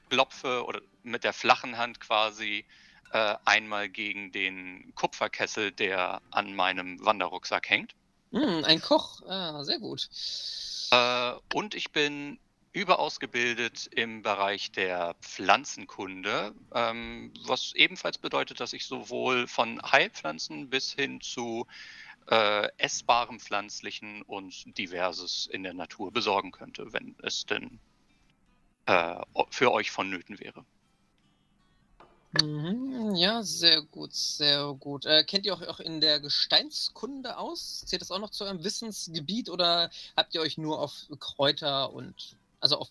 klopfe oder mit der flachen Hand quasi äh, einmal gegen den Kupferkessel, der an meinem Wanderrucksack hängt. Hm, ein Koch. Ah, sehr gut. Äh, und ich bin überaus gebildet im Bereich der Pflanzenkunde, ähm, was ebenfalls bedeutet, dass ich sowohl von Heilpflanzen bis hin zu äh, essbarem Pflanzlichen und diverses in der Natur besorgen könnte, wenn es denn äh, für euch vonnöten wäre. Mhm, ja, sehr gut, sehr gut. Äh, kennt ihr euch auch in der Gesteinskunde aus? Zählt das auch noch zu eurem Wissensgebiet oder habt ihr euch nur auf Kräuter und also auf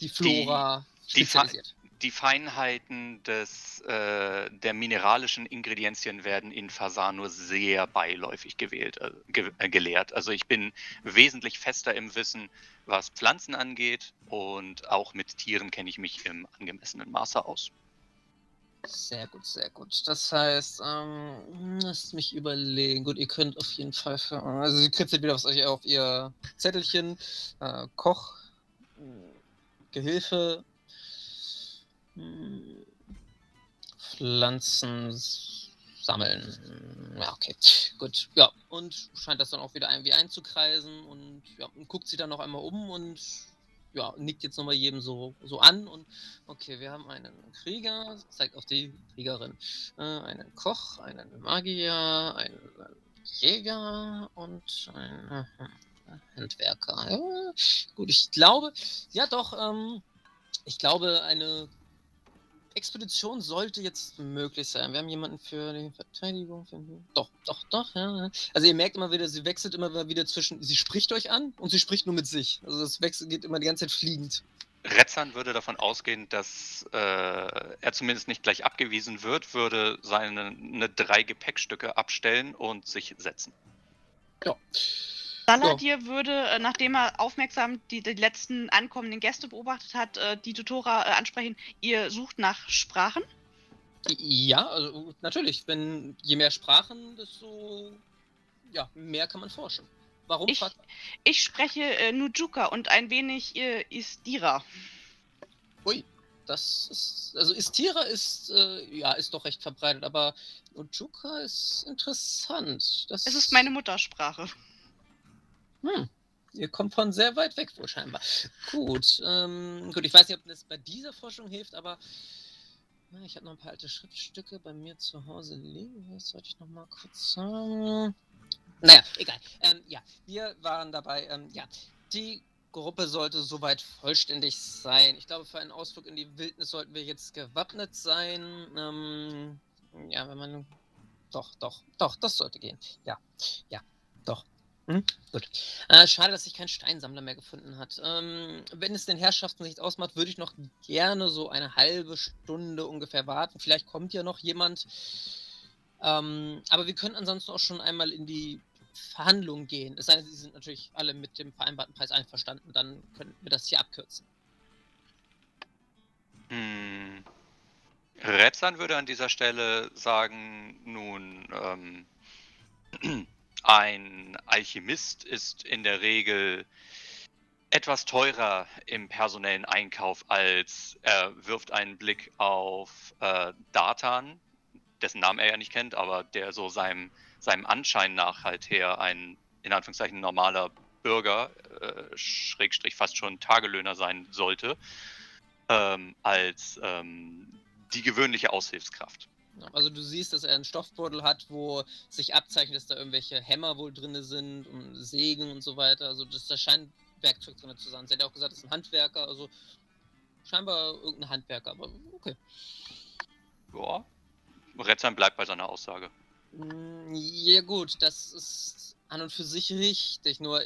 die Flora die spezialisiert? Die Feinheiten des, äh, der mineralischen Ingredienzien werden in Fasar nur sehr beiläufig gewählt, äh, ge äh, gelehrt. Also ich bin wesentlich fester im Wissen, was Pflanzen angeht und auch mit Tieren kenne ich mich im angemessenen Maße aus. Sehr gut, sehr gut. Das heißt, ähm, lasst mich überlegen. Gut, ihr könnt auf jeden Fall für, also ihr kritzelt wieder was euch auf ihr Zettelchen. Äh, Koch, Gehilfe, mh, Pflanzen sammeln. Ja, okay. Gut. Ja, und scheint das dann auch wieder irgendwie einzukreisen und ja, und guckt sie dann noch einmal um und ja, nickt jetzt nochmal jedem so, so an und Okay, wir haben einen Krieger, zeigt auf die Kriegerin, äh, einen Koch, einen Magier, einen Jäger und einen äh, Handwerker. Ja, gut, ich glaube, ja doch, ähm, ich glaube, eine Expedition sollte jetzt möglich sein. Wir haben jemanden für die Verteidigung. Für, doch, doch, doch, ja. ja. Also ihr merkt immer wieder, sie wechselt immer wieder zwischen, sie spricht euch an und sie spricht nur mit sich. Also das Wechsel geht immer die ganze Zeit fliegend. Retzan würde davon ausgehen, dass äh, er zumindest nicht gleich abgewiesen wird, würde seine ne, drei Gepäckstücke abstellen und sich setzen. Saladir würde, äh, nachdem er aufmerksam die, die letzten ankommenden Gäste beobachtet hat, äh, die Tutora äh, ansprechen. Ihr sucht nach Sprachen? Ja, also natürlich. Wenn je mehr Sprachen, desto ja, mehr kann man forschen. Warum? Ich, ich spreche äh, Nujuka und ein wenig äh, Istira. Ui, das ist. Also Istira ist, äh, ja, ist doch recht verbreitet, aber Ojuka ist interessant. Das Es ist meine Muttersprache. Hm. Ihr kommt von sehr weit weg wohl scheinbar. Gut, ähm, gut, ich weiß nicht, ob das bei dieser Forschung hilft, aber na, ich habe noch ein paar alte Schriftstücke bei mir zu Hause liegen. Das sollte ich noch mal kurz sagen. Naja, egal. Ähm, ja, wir waren dabei. Ähm, ja, die Gruppe sollte soweit vollständig sein. Ich glaube, für einen Ausflug in die Wildnis sollten wir jetzt gewappnet sein. Ähm, ja, wenn man. Doch, doch, doch, das sollte gehen. Ja, ja, doch. Hm? Gut. Äh, schade, dass sich kein Steinsammler mehr gefunden hat. Ähm, wenn es den Herrschaften nicht ausmacht, würde ich noch gerne so eine halbe Stunde ungefähr warten. Vielleicht kommt ja noch jemand. Ähm, aber wir können ansonsten auch schon einmal in die Verhandlungen gehen. Es sei denn, Sie sind natürlich alle mit dem vereinbarten Preis einverstanden. Dann können wir das hier abkürzen. Hm. Retzan würde an dieser Stelle sagen, nun, ähm, ein Alchemist ist in der Regel etwas teurer im personellen Einkauf als er wirft einen Blick auf äh, Datan, dessen Namen er ja nicht kennt, aber der so seinem, seinem Anschein nach halt her ein in Anführungszeichen normaler Bürger, äh, Schrägstrich fast schon Tagelöhner sein sollte, ähm, als ähm, die gewöhnliche Aushilfskraft. Also du siehst, dass er einen Stoffbeutel hat, wo sich abzeichnet, dass da irgendwelche Hämmer wohl drin sind und Sägen und so weiter. Also das, da scheint Werkzeug drin zu sein. Sie hat ja auch gesagt, das ist ein Handwerker, also scheinbar irgendein Handwerker, aber okay. Ja. Retzan bleibt bei seiner Aussage. Mm, Ja gut, das ist an und für sich richtig, nur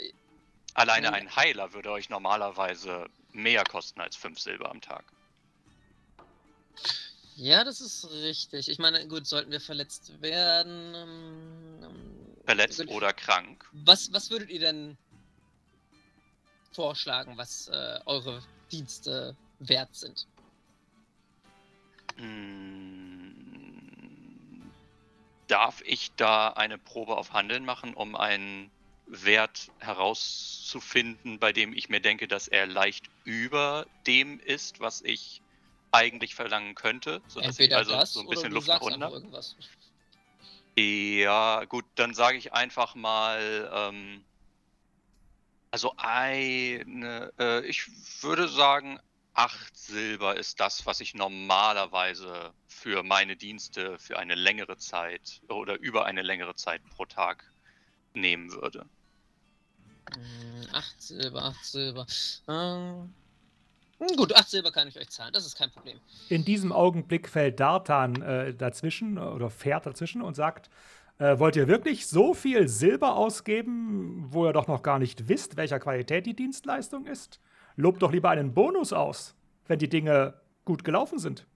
Alleine ein Heiler würde euch normalerweise mehr kosten als 5 Silber am Tag. Ja, das ist richtig. Ich meine, gut, sollten wir verletzt werden. ähm, Verletzt gut. oder krank. Was, was würdet ihr denn vorschlagen, was äh, eure Dienste wert sind? Hm, Darf ich da eine Probe auf Handeln machen, um einen Wert herauszufinden, bei dem ich mir denke, dass er leicht über dem ist, was ich eigentlich verlangen könnte? Sodass ich Entweder also das so ein oder bisschen Luft nach unten habe? irgendwas. Ja, gut, dann sage ich einfach mal, ähm, also eine, äh, ich würde sagen, acht Silber ist das, was ich normalerweise für meine Dienste für eine längere Zeit oder über eine längere Zeit pro Tag nehmen würde. Hm, Acht Silber, acht Silber. Ähm, hm, gut, acht Silber kann ich euch zahlen, das ist kein Problem. In diesem Augenblick fällt Dartan äh, dazwischen oder fährt dazwischen und sagt: äh, Wollt ihr wirklich so viel Silber ausgeben, wo ihr doch noch gar nicht wisst, welcher Qualität die Dienstleistung ist? Lobt doch lieber einen Bonus aus, wenn die Dinge gut gelaufen sind.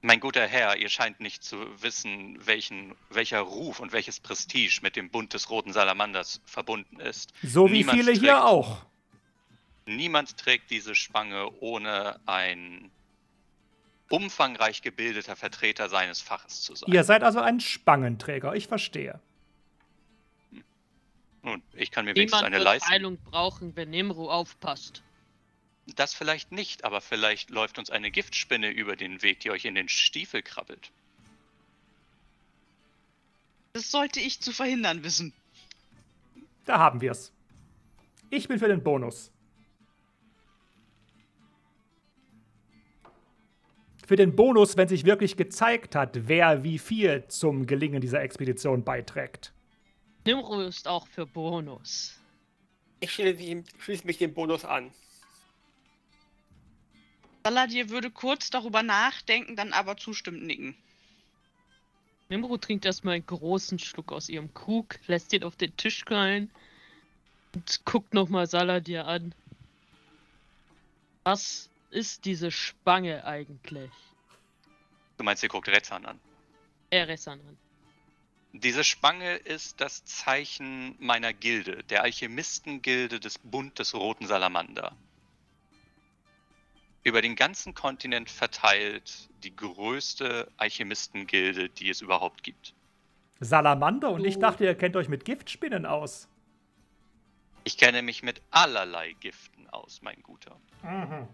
Mein guter Herr, ihr scheint nicht zu wissen, welchen, welcher Ruf und welches Prestige mit dem Bund des Roten Salamanders verbunden ist. So wie Niemand viele hier auch. Niemand trägt diese Spange ohne ein umfangreich gebildeter Vertreter seines Faches zu sein. Ihr seid also ein Spangenträger, ich verstehe. Nun, ich kann mir wenigstens Niemand eine wird leisten. Heilung brauchen, wenn Nimro aufpasst. Das vielleicht nicht, aber vielleicht läuft uns eine Giftspinne über den Weg, die euch in den Stiefel krabbelt. Das sollte ich zu verhindern wissen. Da haben wir's. Ich bin für den Bonus. Für den Bonus, wenn sich wirklich gezeigt hat, wer wie viel zum Gelingen dieser Expedition beiträgt. Nimro ist auch für Bonus. Ich schließe, mich dem Bonus an. Saladir würde kurz darüber nachdenken, dann aber zustimmend nicken. Nimro trinkt erstmal einen großen Schluck aus ihrem Krug, lässt ihn auf den Tisch fallen und guckt nochmal Saladir an. Was ist diese Spange eigentlich? Du meinst, ihr guckt Retzan an. Er Ressan an. Diese Spange ist das Zeichen meiner Gilde, der Alchemistengilde des Bund des Roten Salamander. Über den ganzen Kontinent verteilt die größte Alchemistengilde, die es überhaupt gibt. Salamander und ich dachte, ihr kennt euch mit Giftspinnen aus. Ich kenne mich mit allerlei Giften aus, mein Guter. Mhm.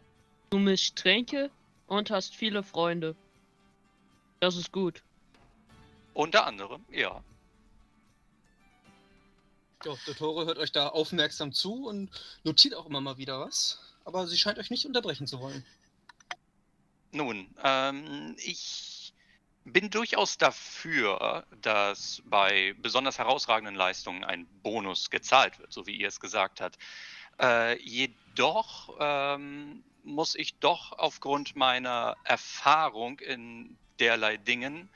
Du mischst Tränke und hast viele Freunde. Das ist gut. Unter anderem, ja. Ja, Dottore hört euch da aufmerksam zu und notiert auch immer mal wieder was. Aber sie scheint euch nicht unterbrechen zu wollen. Nun, ähm, ich bin durchaus dafür, dass bei besonders herausragenden Leistungen ein Bonus gezahlt wird, so wie ihr es gesagt habt. Äh, jedoch ähm, muss ich doch aufgrund meiner Erfahrung in derlei Dingen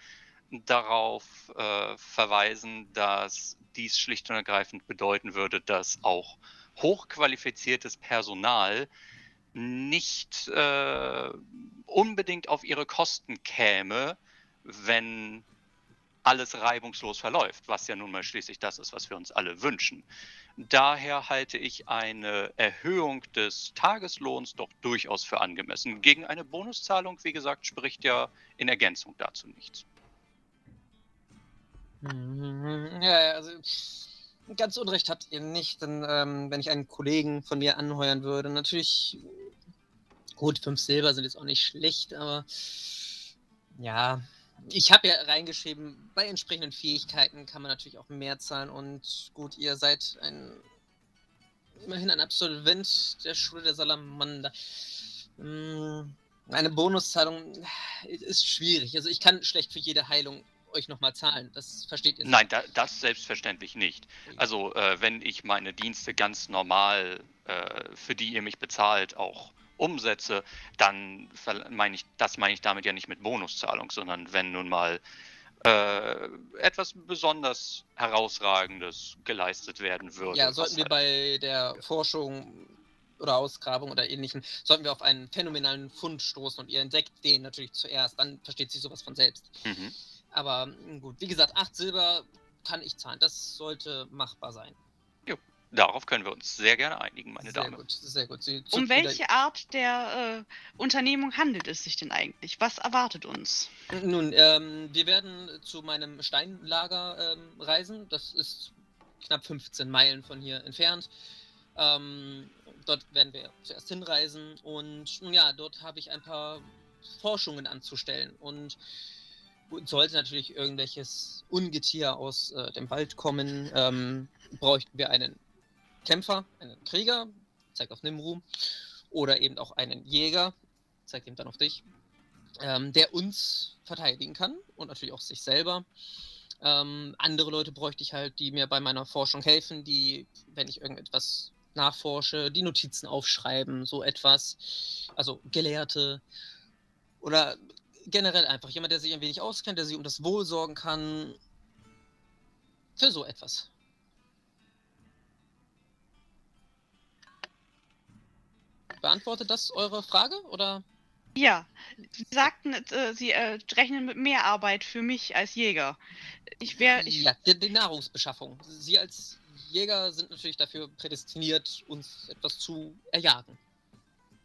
darauf äh, verweisen, dass dies schlicht und ergreifend bedeuten würde, dass auch hochqualifiziertes Personal nicht äh, unbedingt auf ihre Kosten käme, wenn alles reibungslos verläuft, was ja nun mal schließlich das ist, was wir uns alle wünschen. Daher halte ich eine Erhöhung des Tageslohns doch durchaus für angemessen. Gegen eine Bonuszahlung, wie gesagt, spricht ja in Ergänzung dazu nichts. Mhm, Ja, also ganz Unrecht habt ihr nicht, denn ähm, wenn ich einen Kollegen von mir anheuern würde, natürlich gut, fünf Silber sind jetzt auch nicht schlecht, aber ja, ich habe ja reingeschrieben, bei entsprechenden Fähigkeiten kann man natürlich auch mehr zahlen und gut, ihr seid ein immerhin ein Absolvent der Schule der Salamander. Mm, Eine Bonuszahlung ist schwierig. Also ich kann schlecht für jede Heilung euch nochmal zahlen. Das versteht ihr Nein, da, das selbstverständlich nicht. Also, äh, wenn ich meine Dienste ganz normal, äh, für die ihr mich bezahlt, auch umsetze, dann meine ich, das meine ich damit ja nicht mit Bonuszahlung, sondern wenn nun mal äh, etwas besonders herausragendes geleistet werden würde. Ja, sollten wir halt- bei der Forschung oder Ausgrabung oder ähnlichem, sollten wir auf einen phänomenalen Fund stoßen und ihr entdeckt den natürlich zuerst, dann versteht sich sowas von selbst. Mhm. Aber mm, gut, wie gesagt, acht Silber kann ich zahlen. Das sollte machbar sein. Darauf können wir uns sehr gerne einigen, meine sehr Dame. gut, sehr gut. Sie Um wieder- welche Art der äh, Unternehmung handelt es sich denn eigentlich? Was erwartet uns? Nun, ähm, wir werden zu meinem Steinlager ähm, reisen. Das ist knapp 15 Meilen von hier entfernt. Ähm, dort werden wir zuerst hinreisen und nun ja, dort habe ich ein paar Forschungen anzustellen und sollte natürlich irgendwelches Ungetier aus äh, dem Wald kommen, ähm, bräuchten wir einen Kämpfer, einen Krieger, zeigt auf Nimru, oder eben auch einen Jäger, zeigt ihm dann auf dich, ähm, der uns verteidigen kann und natürlich auch sich selber. Ähm, andere Leute bräuchte ich halt, die mir bei meiner Forschung helfen, die, wenn ich irgendetwas nachforsche, die Notizen aufschreiben, so etwas. Also Gelehrte oder generell einfach jemand, der sich ein wenig auskennt, der sich um das Wohl sorgen kann. Für so etwas. Beantwortet das eure Frage oder? Ja, Sie sagten, äh, Sie äh, rechnen mit mehr Arbeit für mich als Jäger. Ich wäre, ich, Ja, die, die Nahrungsbeschaffung. Sie als Jäger sind natürlich dafür prädestiniert, uns etwas zu erjagen.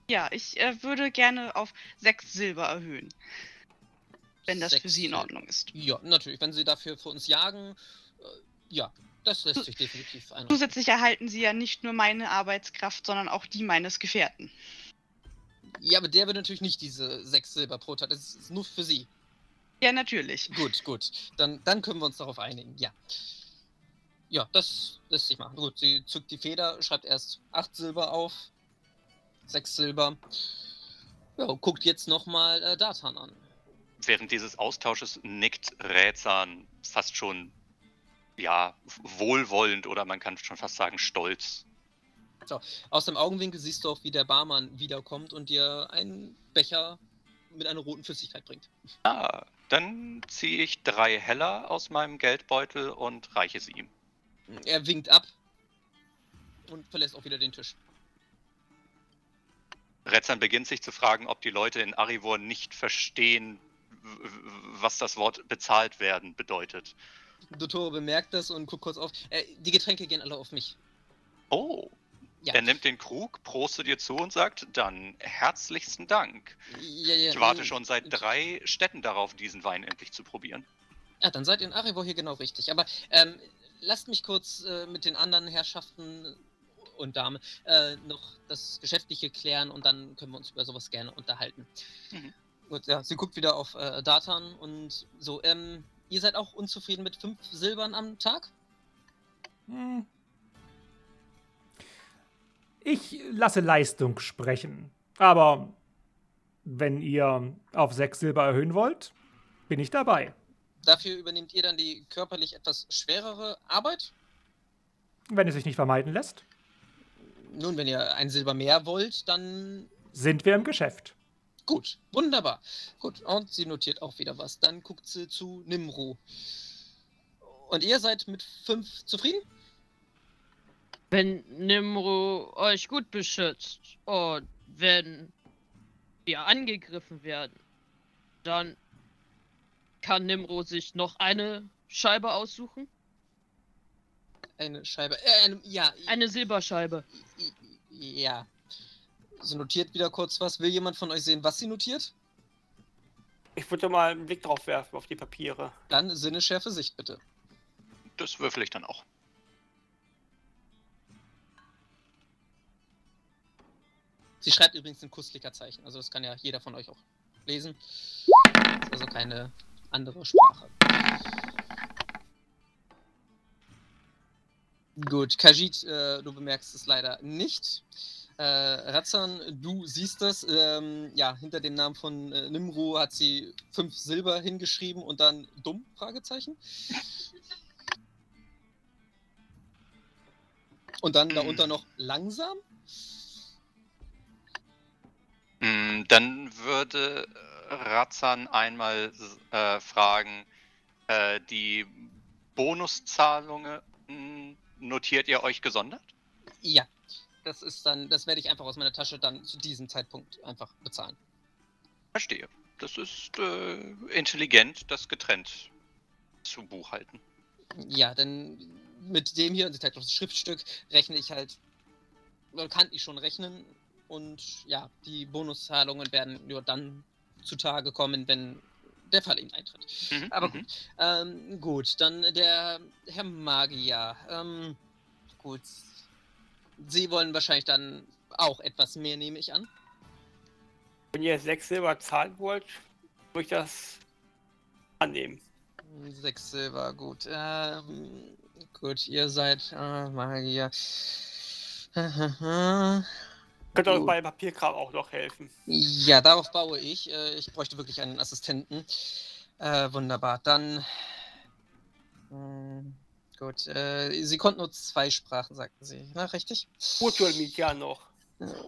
ja, ich äh, würde gerne auf sechs Silber erhöhen. Wenn das Sechs für Sie in. Ordnung ist. Ja, natürlich. Wenn Sie dafür für uns jagen, äh, ja, das lässt sich definitiv einrichten. Zusätzlich erhalten Sie ja nicht nur meine Arbeitskraft, sondern auch die meines Gefährten. Ja, aber der wird natürlich nicht diese sechs Silber pro Tag. Das ist nur für Sie. Ja, natürlich. Gut, gut. Dann, dann können wir uns darauf einigen. Ja. Ja, das lässt sich machen. Gut, sie zückt die Feder, schreibt erst acht Silber auf, sechs Silber. Ja, guckt jetzt nochmal äh, Datan an. Während dieses Austausches nickt Rätsan fast schon, ja, wohlwollend oder man kann schon fast sagen stolz. Aus dem Augenwinkel siehst du auch, wie der Barmann wiederkommt und dir einen Becher mit einer roten Flüssigkeit bringt. Ah, dann ziehe ich drei Heller aus meinem Geldbeutel und reiche sie ihm. Er winkt ab und verlässt auch wieder den Tisch. Retzan beginnt sich zu fragen, ob die Leute in Arivor nicht verstehen, was das Wort bezahlt werden bedeutet. Dottore bemerkt das und guckt kurz auf. Äh, die Getränke gehen alle auf mich. Oh, Ja. er nimmt den Krug, prostet dir zu und sagt, dann herzlichsten Dank. Ja, ja, Ich warte ähm, schon seit drei Städten darauf, diesen Wein endlich zu probieren. Ja, dann seid ihr in Arivor hier genau richtig. Aber ähm, lasst mich kurz äh, mit den anderen Herrschaften und Dame äh, noch das Geschäftliche klären und dann können wir uns über sowas gerne unterhalten. Mhm. Gut, ja, sie guckt wieder auf äh, Datan und so. Ähm, ihr seid auch unzufrieden mit fünf Silbern am Tag? Hm. Ich lasse Leistung sprechen. Aber wenn ihr auf sechs Silber erhöhen wollt, bin ich dabei. Dafür übernehmt ihr dann die körperlich etwas schwerere Arbeit? Wenn es sich nicht vermeiden lässt, Nun, wenn ihr ein Silber mehr wollt, dann sind wir im Geschäft. Gut, wunderbar. Gut, und sie notiert auch wieder was. Dann guckt sie zu Nimru. Und ihr seid mit fünf zufrieden? Wenn Nimro euch gut beschützt und wenn wir angegriffen werden, dann kann Nimro sich noch eine Scheibe aussuchen. Eine Scheibe. Äh, eine, ja. Eine Silberscheibe. Ja. Sie notiert wieder kurz was. Will jemand von euch sehen, was sie notiert? Ich würde mal einen Blick drauf werfen, auf die Papiere. Dann Sinneschärfe Sicht bitte. Das würfel ich dann auch. Sie schreibt übrigens in Kusslika-Zeichen. Also das kann ja jeder von euch auch lesen. Ist also keine andere Sprache. Gut, Kajit, äh, du bemerkst es leider nicht. Äh, Razan, du siehst das. Ähm, ja, hinter dem Namen von äh, Nimru hat sie fünf Silber hingeschrieben und dann dumm? Fragezeichen. Und dann Hm. darunter noch langsam. Mm, Dann würde Razan einmal äh, fragen, äh, die Bonuszahlungen mm, notiert ihr euch gesondert? Ja, das ist dann, das werde ich einfach aus meiner Tasche dann zu diesem Zeitpunkt einfach bezahlen. Verstehe. Das ist äh, intelligent, das getrennt zu buchhalten. Ja, denn mit dem hier, und das Schriftstück, rechne ich halt, oder kann ich schon rechnen. Und ja, die Bonuszahlungen werden nur dann zutage kommen, wenn der Fall eben eintritt. Mhm, Aber mhm. gut. Ähm, gut, dann der Herr Magier. Ähm, gut. Sie wollen wahrscheinlich dann auch etwas mehr, nehme ich an. Wenn ihr sechs Silber zahlen wollt, würde ich das annehmen. Sechs Silber, gut. Ähm, gut, ihr seid äh, Magier. (laughs) Könnt euch Gut. bei Papierkram auch noch helfen. Ja, darauf baue ich. Äh, Ich bräuchte wirklich einen Assistenten. Äh, wunderbar. Dann. Hm, gut. Äh, Sie konnten nur zwei Sprachen, sagten Sie. Na, richtig? Utul Mitya noch.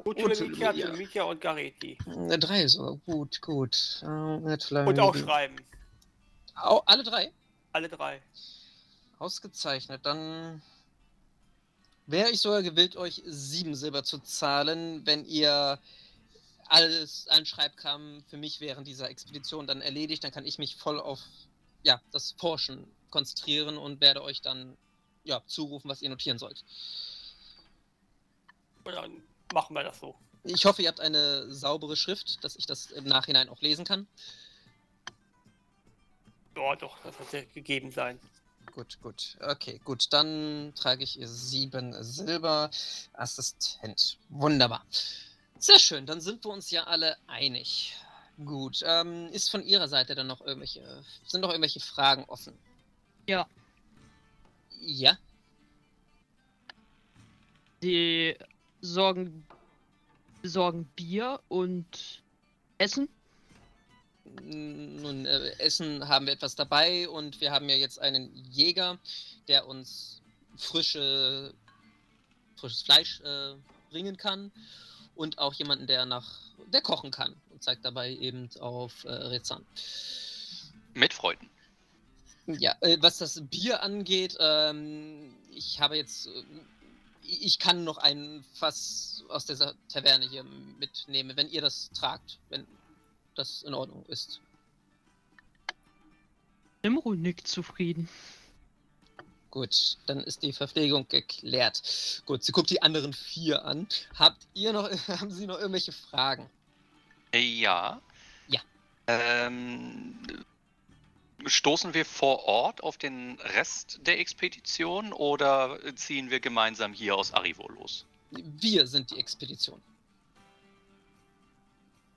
Utul Utul Mitya, Mitya. Mitya und Gareti. Äh, Drei sogar. Gut, gut. Äh, Und auch schreiben. Au, alle drei? Alle drei. Ausgezeichnet. Dann wäre ich sogar gewillt, euch sieben Silber zu zahlen, wenn ihr alles an Schreibkram für mich während dieser Expedition dann erledigt. Dann kann ich mich voll auf ja, das Forschen konzentrieren und werde euch dann ja, zurufen, was ihr notieren sollt. Und dann machen wir das so. Ich hoffe, ihr habt eine saubere Schrift, dass ich das im Nachhinein auch lesen kann. Ja, doch, das hat ja gegeben sein. Gut, gut. Okay, gut. Dann trage ich ihr sieben Silber. Assistent. Wunderbar. Sehr schön, dann sind wir uns ja alle einig. Gut. Ähm, ist von Ihrer Seite dann noch irgendwelche. Sind noch irgendwelche Fragen offen? Ja. Ja. Die sorgen, besorgen Bier und Essen. Nun, äh, Essen haben wir etwas dabei und wir haben ja jetzt einen Jäger, der uns frische, frisches Fleisch äh, bringen kann und auch jemanden, der nach, der kochen kann und zeigt dabei eben auf äh, Rezan. Mit Freuden. Ja, äh, was das Bier angeht, ähm, ich habe jetzt, äh, ich kann noch ein Fass aus dieser Taverne hier mitnehmen, wenn ihr das tragt, wenn das in Ordnung ist. Nimro nickt zufrieden. Gut, dann ist die Verpflegung geklärt. Gut, sie guckt die anderen vier an. Habt ihr noch, (laughs) haben Sie noch irgendwelche Fragen? Äh, Ja. Ja. Ähm, stoßen wir vor Ort auf den Rest der Expedition oder ziehen wir gemeinsam hier aus Arrivo los? Wir sind die Expedition.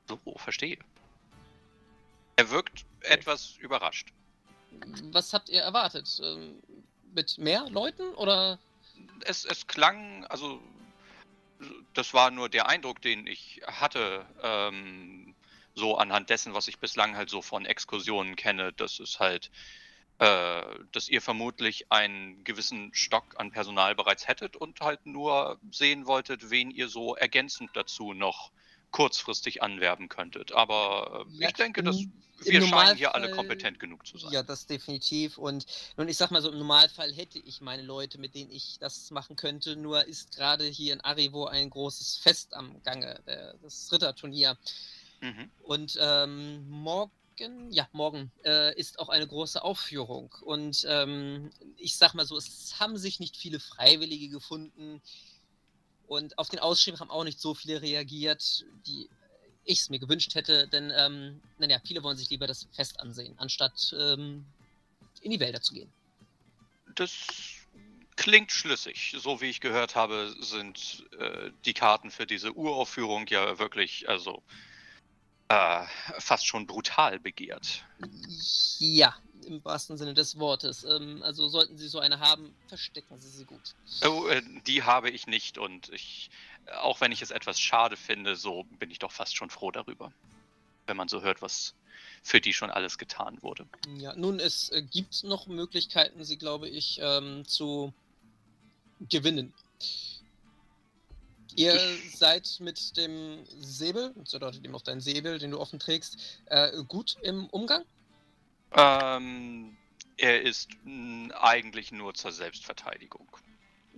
So, verstehe. Er wirkt etwas überrascht. Was habt ihr erwartet? Mit mehr Leuten oder? Es, es klang, also das war nur der Eindruck, den ich hatte, ähm, so anhand dessen, was ich bislang halt so von Exkursionen kenne, dass es halt, äh, dass ihr vermutlich einen gewissen Stock an Personal bereits hättet und halt nur sehen wolltet, wen ihr so ergänzend dazu noch kurzfristig anwerben könntet. Aber äh, Ja, ich denke, dass wir scheinen hier alle kompetent genug zu sein. Ja, das definitiv. Und nun, ich sag mal so, im Normalfall hätte ich meine Leute, mit denen ich das machen könnte. Nur ist gerade hier in Arrivo ein großes Fest am Gange, der, das Ritterturnier. Mhm. Und ähm, morgen, ja, morgen äh, ist auch eine große Aufführung. Und ähm, ich sag mal so, es haben sich nicht viele Freiwillige gefunden. Und auf den Ausschrieb haben auch nicht so viele reagiert, die ich es mir gewünscht hätte. Denn, ähm, naja, viele wollen sich lieber das Fest ansehen, anstatt ähm, in die Wälder zu gehen. Das klingt schlüssig. So wie ich gehört habe, sind äh, die Karten für diese Uraufführung ja wirklich, also äh, fast schon brutal begehrt. Ja, im wahrsten Sinne des Wortes. Ähm, also sollten Sie so eine haben, verstecken Sie sie gut. Oh, äh, die habe ich nicht und ich, auch wenn ich es etwas schade finde, so bin ich doch fast schon froh darüber. Wenn man so hört, was für die schon alles getan wurde. Ja, nun, es äh, gibt noch Möglichkeiten, sie, glaube ich, ähm, zu gewinnen. Ihr seid mit dem Säbel, das bedeutet eben auch dein Säbel, den du offen trägst, äh, gut im Umgang? Ähm, er ist mh, eigentlich nur zur Selbstverteidigung.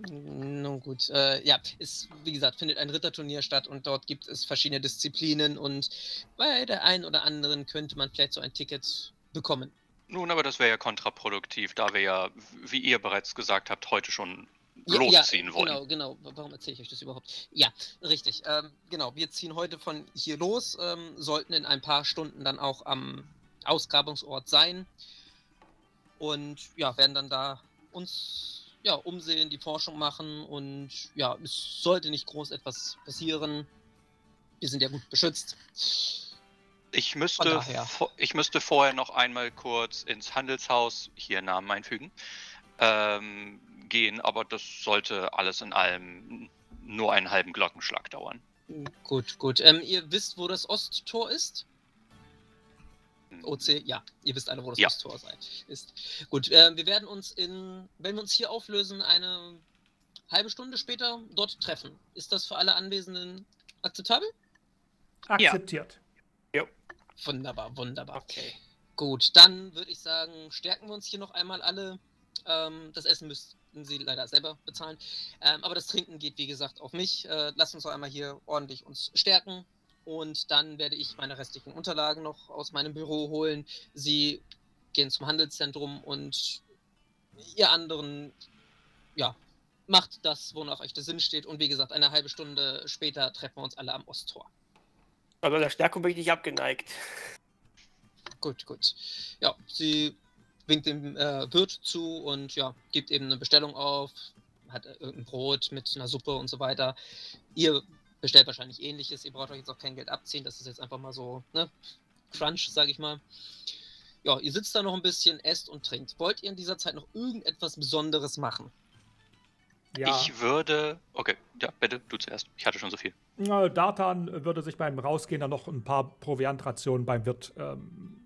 Nun gut, äh, ja, es, wie gesagt, findet ein Ritterturnier statt und dort gibt es verschiedene Disziplinen und bei der einen oder anderen könnte man vielleicht so ein Ticket bekommen. Nun, aber das wäre ja kontraproduktiv, da wir ja, wie ihr bereits gesagt habt, heute schon Ja, losziehen ja, wollen. Genau, genau. Warum erzähle ich euch das überhaupt? Ja, richtig. Ähm, genau, wir ziehen heute von hier los, ähm, sollten in ein paar Stunden dann auch am Ausgrabungsort sein und ja, werden dann da uns ja, umsehen, die Forschung machen und ja, es sollte nicht groß etwas passieren. Wir sind ja gut beschützt. Ich müsste, ich müsste vorher noch einmal kurz ins Handelshaus, hier Namen einfügen, ähm, gehen, aber das sollte alles in allem nur einen halben Glockenschlag dauern. Gut, gut. Ähm, ihr wisst, wo das Osttor ist? OC, ja, ihr wisst alle, wo das Ja. Osttor sei, ist. Gut, äh, wir werden uns in, wenn wir uns hier auflösen, eine halbe Stunde später dort treffen. Ist das für alle Anwesenden akzeptabel? Akzeptiert. Wunderbar, wunderbar. Okay. Gut, dann würde ich sagen, stärken wir uns hier noch einmal alle. Ähm, das Essen müssten Sie leider selber bezahlen. Ähm, aber das Trinken geht, wie gesagt, auf mich. Äh, lasst uns doch einmal hier ordentlich uns stärken. Und dann werde ich meine restlichen Unterlagen noch aus meinem Büro holen. Sie gehen zum Handelszentrum und ihr anderen, ja, macht das, wonach euch der Sinn steht. Und wie gesagt, eine halbe Stunde später treffen wir uns alle am Osttor. Also der Stärkung bin ich nicht abgeneigt. Gut, gut. Ja, sie winkt dem äh, Wirt zu und ja, gibt eben eine Bestellung auf, hat äh, irgendein Brot mit einer Suppe und so weiter. Ihr bestellt wahrscheinlich ähnliches, ihr braucht euch jetzt auch kein Geld abziehen, das ist jetzt einfach mal so, ne? Crunch, sag ich mal. Ja, ihr sitzt da noch ein bisschen, esst und trinkt. Wollt ihr in dieser Zeit noch irgendetwas Besonderes machen? Ja. Ich würde. Okay, ja, bitte, du zuerst. Ich hatte schon so viel. Äh, Dartan würde sich beim Rausgehen dann noch ein paar Proviantrationen beim Wirt ähm,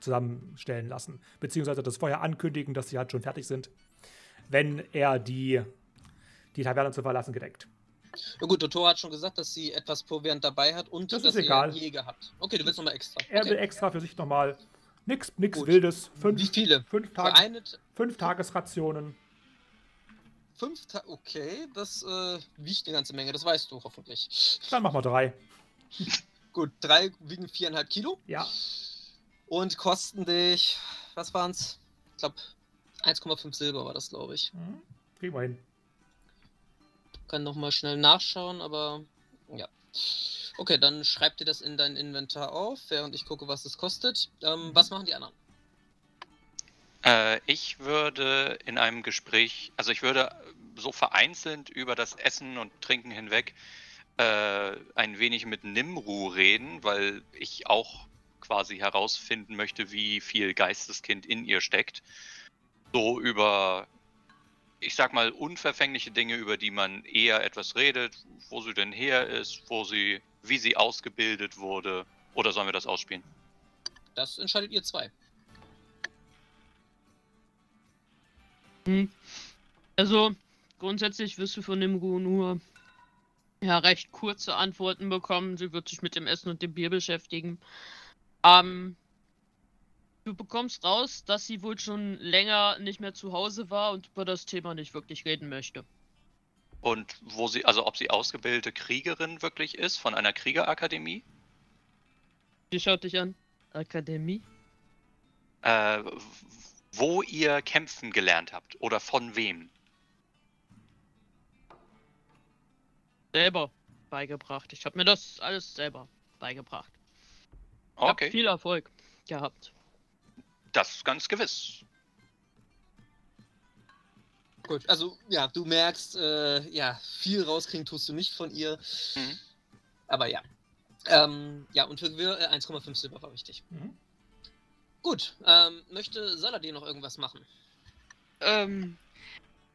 zusammenstellen lassen. Beziehungsweise das vorher ankündigen, dass sie halt schon fertig sind, wenn er die, die Taverne zu verlassen gedeckt. Ja gut, Dottor hat schon gesagt, dass sie etwas Proviant dabei hat und Das dass ist egal. einen Jäger habt. Okay, du willst nochmal extra. Er okay. will extra für sich nochmal nix, nix Gut. Wildes. Wie Fünf, viele? fünf, Tage, eine, fünf Tagesrationen. Fünf Ta Okay, das äh, wiegt eine ganze Menge, das weißt du hoffentlich. Dann machen wir drei. (laughs) Gut, drei wiegen viereinhalb Kilo Ja. und kosten dich, was waren's? Ich glaube, 1,5 Silber war das, glaube ich. Mhm. Kriegen wir hin. Kann nochmal schnell nachschauen, aber ja. Okay, dann schreib dir das in dein Inventar auf, während ich gucke, was es kostet. Ähm, was machen die anderen? Äh, ich würde in einem Gespräch, also ich würde so vereinzelt über das Essen und Trinken hinweg äh, ein wenig mit Nimru reden, weil ich auch quasi herausfinden möchte, wie viel Geisteskind in ihr steckt. So über, ich sag mal, unverfängliche Dinge, über die man eher etwas redet, wo sie denn her ist, wo sie, wie sie ausgebildet wurde. Oder sollen wir das ausspielen? Das entscheidet ihr zwei. Hm. Also, grundsätzlich wirst du von dem nur ja, recht kurze Antworten bekommen. Sie wird sich mit dem Essen und dem Bier beschäftigen. Ähm, du bekommst raus, dass sie wohl schon länger nicht mehr zu Hause war und über das Thema nicht wirklich reden möchte. Und wo sie, also ob sie ausgebildete Kriegerin wirklich ist von einer Kriegerakademie? Sie schaut dich an. Akademie? Äh, wo ihr kämpfen gelernt habt oder von wem? Selber beigebracht. Ich habe mir das alles selber beigebracht. Ich hab Okay, viel Erfolg gehabt. Das ganz gewiss. Gut, also ja, du merkst, äh, ja, viel rauskriegen tust du nicht von ihr. Mhm. Aber ja. Ähm, ja, und für äh, 1,5 Silber war wichtig. Mhm. Gut, ähm, möchte Saladin noch irgendwas machen? Ähm,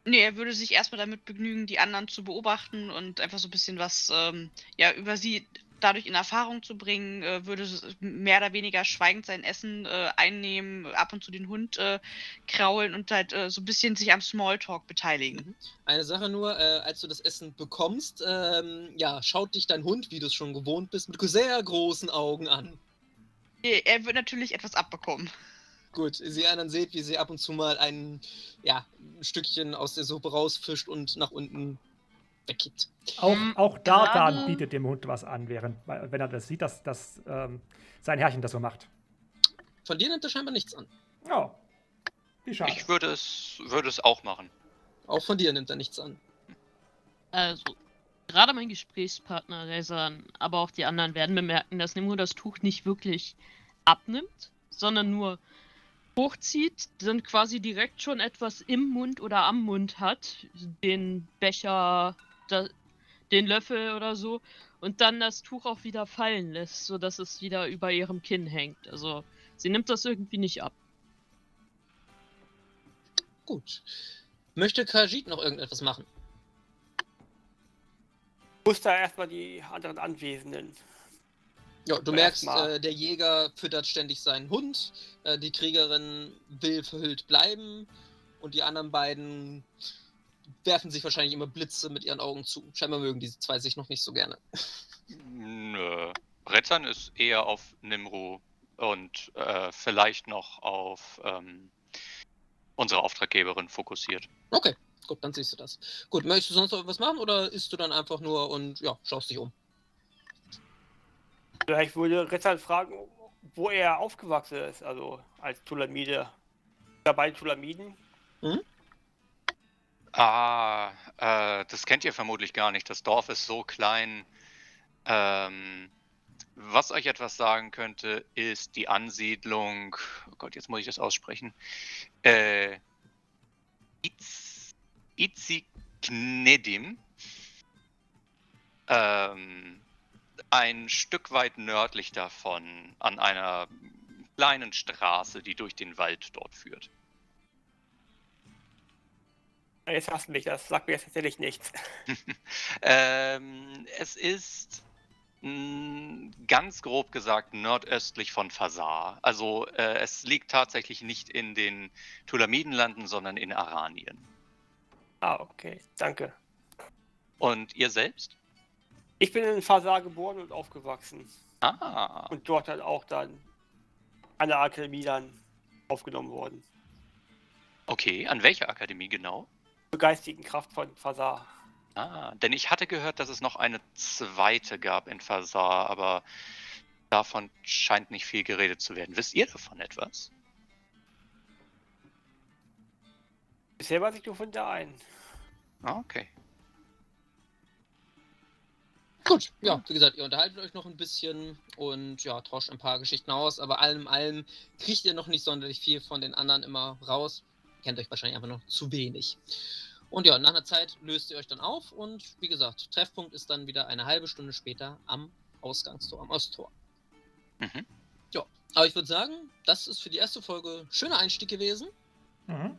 nee, er würde sich erstmal damit begnügen, die anderen zu beobachten und einfach so ein bisschen was ähm, ja, über sie dadurch in Erfahrung zu bringen, äh, würde mehr oder weniger schweigend sein Essen äh, einnehmen, ab und zu den Hund äh, kraulen und halt äh, so ein bisschen sich am Smalltalk beteiligen. Eine Sache nur, äh, als du das Essen bekommst, ähm, ja, schaut dich dein Hund, wie du es schon gewohnt bist, mit sehr großen Augen an. Er er wird natürlich etwas abbekommen. Gut, sie anderen seht, wie sie ab und zu mal ein, ja, ein Stückchen aus der Suppe rausfischt und nach unten wegkippt. Auch, Ähm, auch Dartan gerade- bietet dem Hund was an, während, wenn er das sieht, dass, dass ähm, sein Herrchen das so macht. Von dir nimmt er scheinbar nichts an. Ja. Wie schade. Ich würde es, würde es auch machen. Auch von dir nimmt er nichts an. Also, gerade mein Gesprächspartner Rezan, aber auch die anderen werden bemerken, dass Nimro das Tuch nicht wirklich abnimmt, sondern nur hochzieht, dann quasi direkt schon etwas im Mund oder am Mund hat, den Becher, da, den Löffel oder so, und dann das Tuch auch wieder fallen lässt, sodass es wieder über ihrem Kinn hängt. Also, sie nimmt das irgendwie nicht ab. Gut. Möchte Kajit noch irgendetwas machen? Muss da erstmal die anderen Anwesenden. Ja, du merkst, äh, der Jäger füttert ständig seinen Hund, äh, die Kriegerin will verhüllt bleiben und die anderen beiden werfen sich wahrscheinlich immer Blitze mit ihren Augen zu. Scheinbar mögen diese zwei sich noch nicht so gerne. Nö. Rettern ist eher auf Nimru und äh, vielleicht noch auf ähm, unsere Auftraggeberin fokussiert. Okay, gut, dann siehst du das. Gut, möchtest du sonst noch irgendwas machen oder isst du dann einfach nur und ja, schaust dich um? Vielleicht würde Retzal fragen, wo er aufgewachsen ist, also als Tulamide. Ja, beide Tulamiden. Ah, äh, das kennt ihr vermutlich gar nicht. Das Dorf ist so klein. Ähm, was euch etwas sagen könnte, ist die Ansiedlung. Oh Gott, jetzt muss ich das aussprechen. Äh, Iz, Iziknedim. Ähm, ein Stück weit nördlich davon, an einer kleinen Straße, die durch den Wald dort führt. Jetzt hast du mich, das sagt mir jetzt tatsächlich nichts. (laughs) ähm, es ist mh, ganz grob gesagt nordöstlich von Fasar. Also äh, es liegt tatsächlich nicht in den Tulamidenlanden, sondern in Aranien. Ah, okay, danke. Und ihr selbst? Ich bin in Fasar geboren und aufgewachsen. Ah, Und dort halt auch dann an der Akademie dann aufgenommen worden. okay. An welcher Akademie genau? Zur geistigen Kraft von Fasar. Ah, denn ich hatte gehört, dass es noch eine zweite gab in Fasar, aber davon scheint nicht viel geredet zu werden. Wisst ihr davon etwas? Bisher weiß ich nur von der einen. Ah, okay. Gut, ja, wie gesagt, ihr unterhaltet euch noch ein bisschen und ja, tauscht ein paar Geschichten aus, aber allem allem kriegt ihr noch nicht sonderlich viel von den anderen immer raus. Kennt euch wahrscheinlich einfach noch zu wenig. Und ja, nach einer Zeit löst ihr euch dann auf und wie gesagt, Treffpunkt ist dann wieder eine halbe Stunde später am Ausgangstor, am Osttor. Mhm. Ja, aber ich würde sagen, das ist für die erste Folge ein schöner Einstieg gewesen Mhm.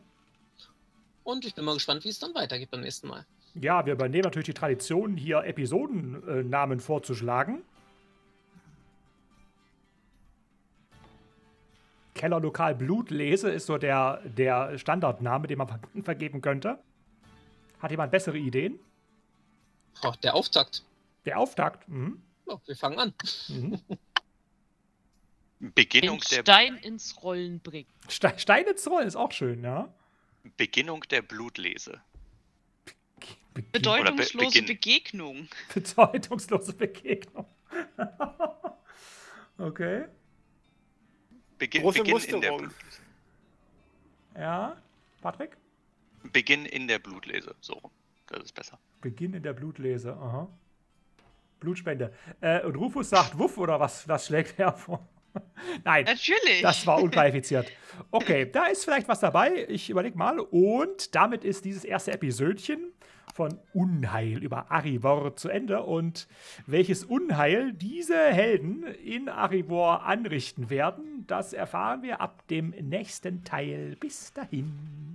und ich bin mal gespannt, wie es dann weitergeht beim nächsten Mal. Ja, wir übernehmen natürlich die Tradition, hier Episodennamen vorzuschlagen. Kellerlokal Blutlese ist so der, der Standardname, den man ver vergeben könnte. Hat jemand bessere Ideen? Oh, der Auftakt. Der Auftakt. Mhm. Ja, wir fangen an. Mhm. Beginnung Den der, Stein ins Rollen bringen. Ste Stein ins Rollen ist auch schön, ja. Beginnung der Blutlese. Beginn- Bedeutungslose Beginn. Begegnung. Bedeutungslose Begegnung. (laughs) okay. Beginn, Große Beginn, in der Musterung. Blutlese. Ja. Patrick? Beginn in der Blutlese. So rum. Das ist besser. Beginn in der Blutlese. Aha. Blutspende. Äh, und Rufus sagt Wuff oder was, was schlägt er vor? (laughs) Nein, Natürlich. das war (laughs) unqualifiziert. Okay, da ist vielleicht was dabei. Ich überlege mal. Und damit ist dieses erste Episödchen von Unheil über Arivor zu Ende. Und welches Unheil diese Helden in Arivor anrichten werden, das erfahren wir ab dem nächsten Teil. Bis dahin.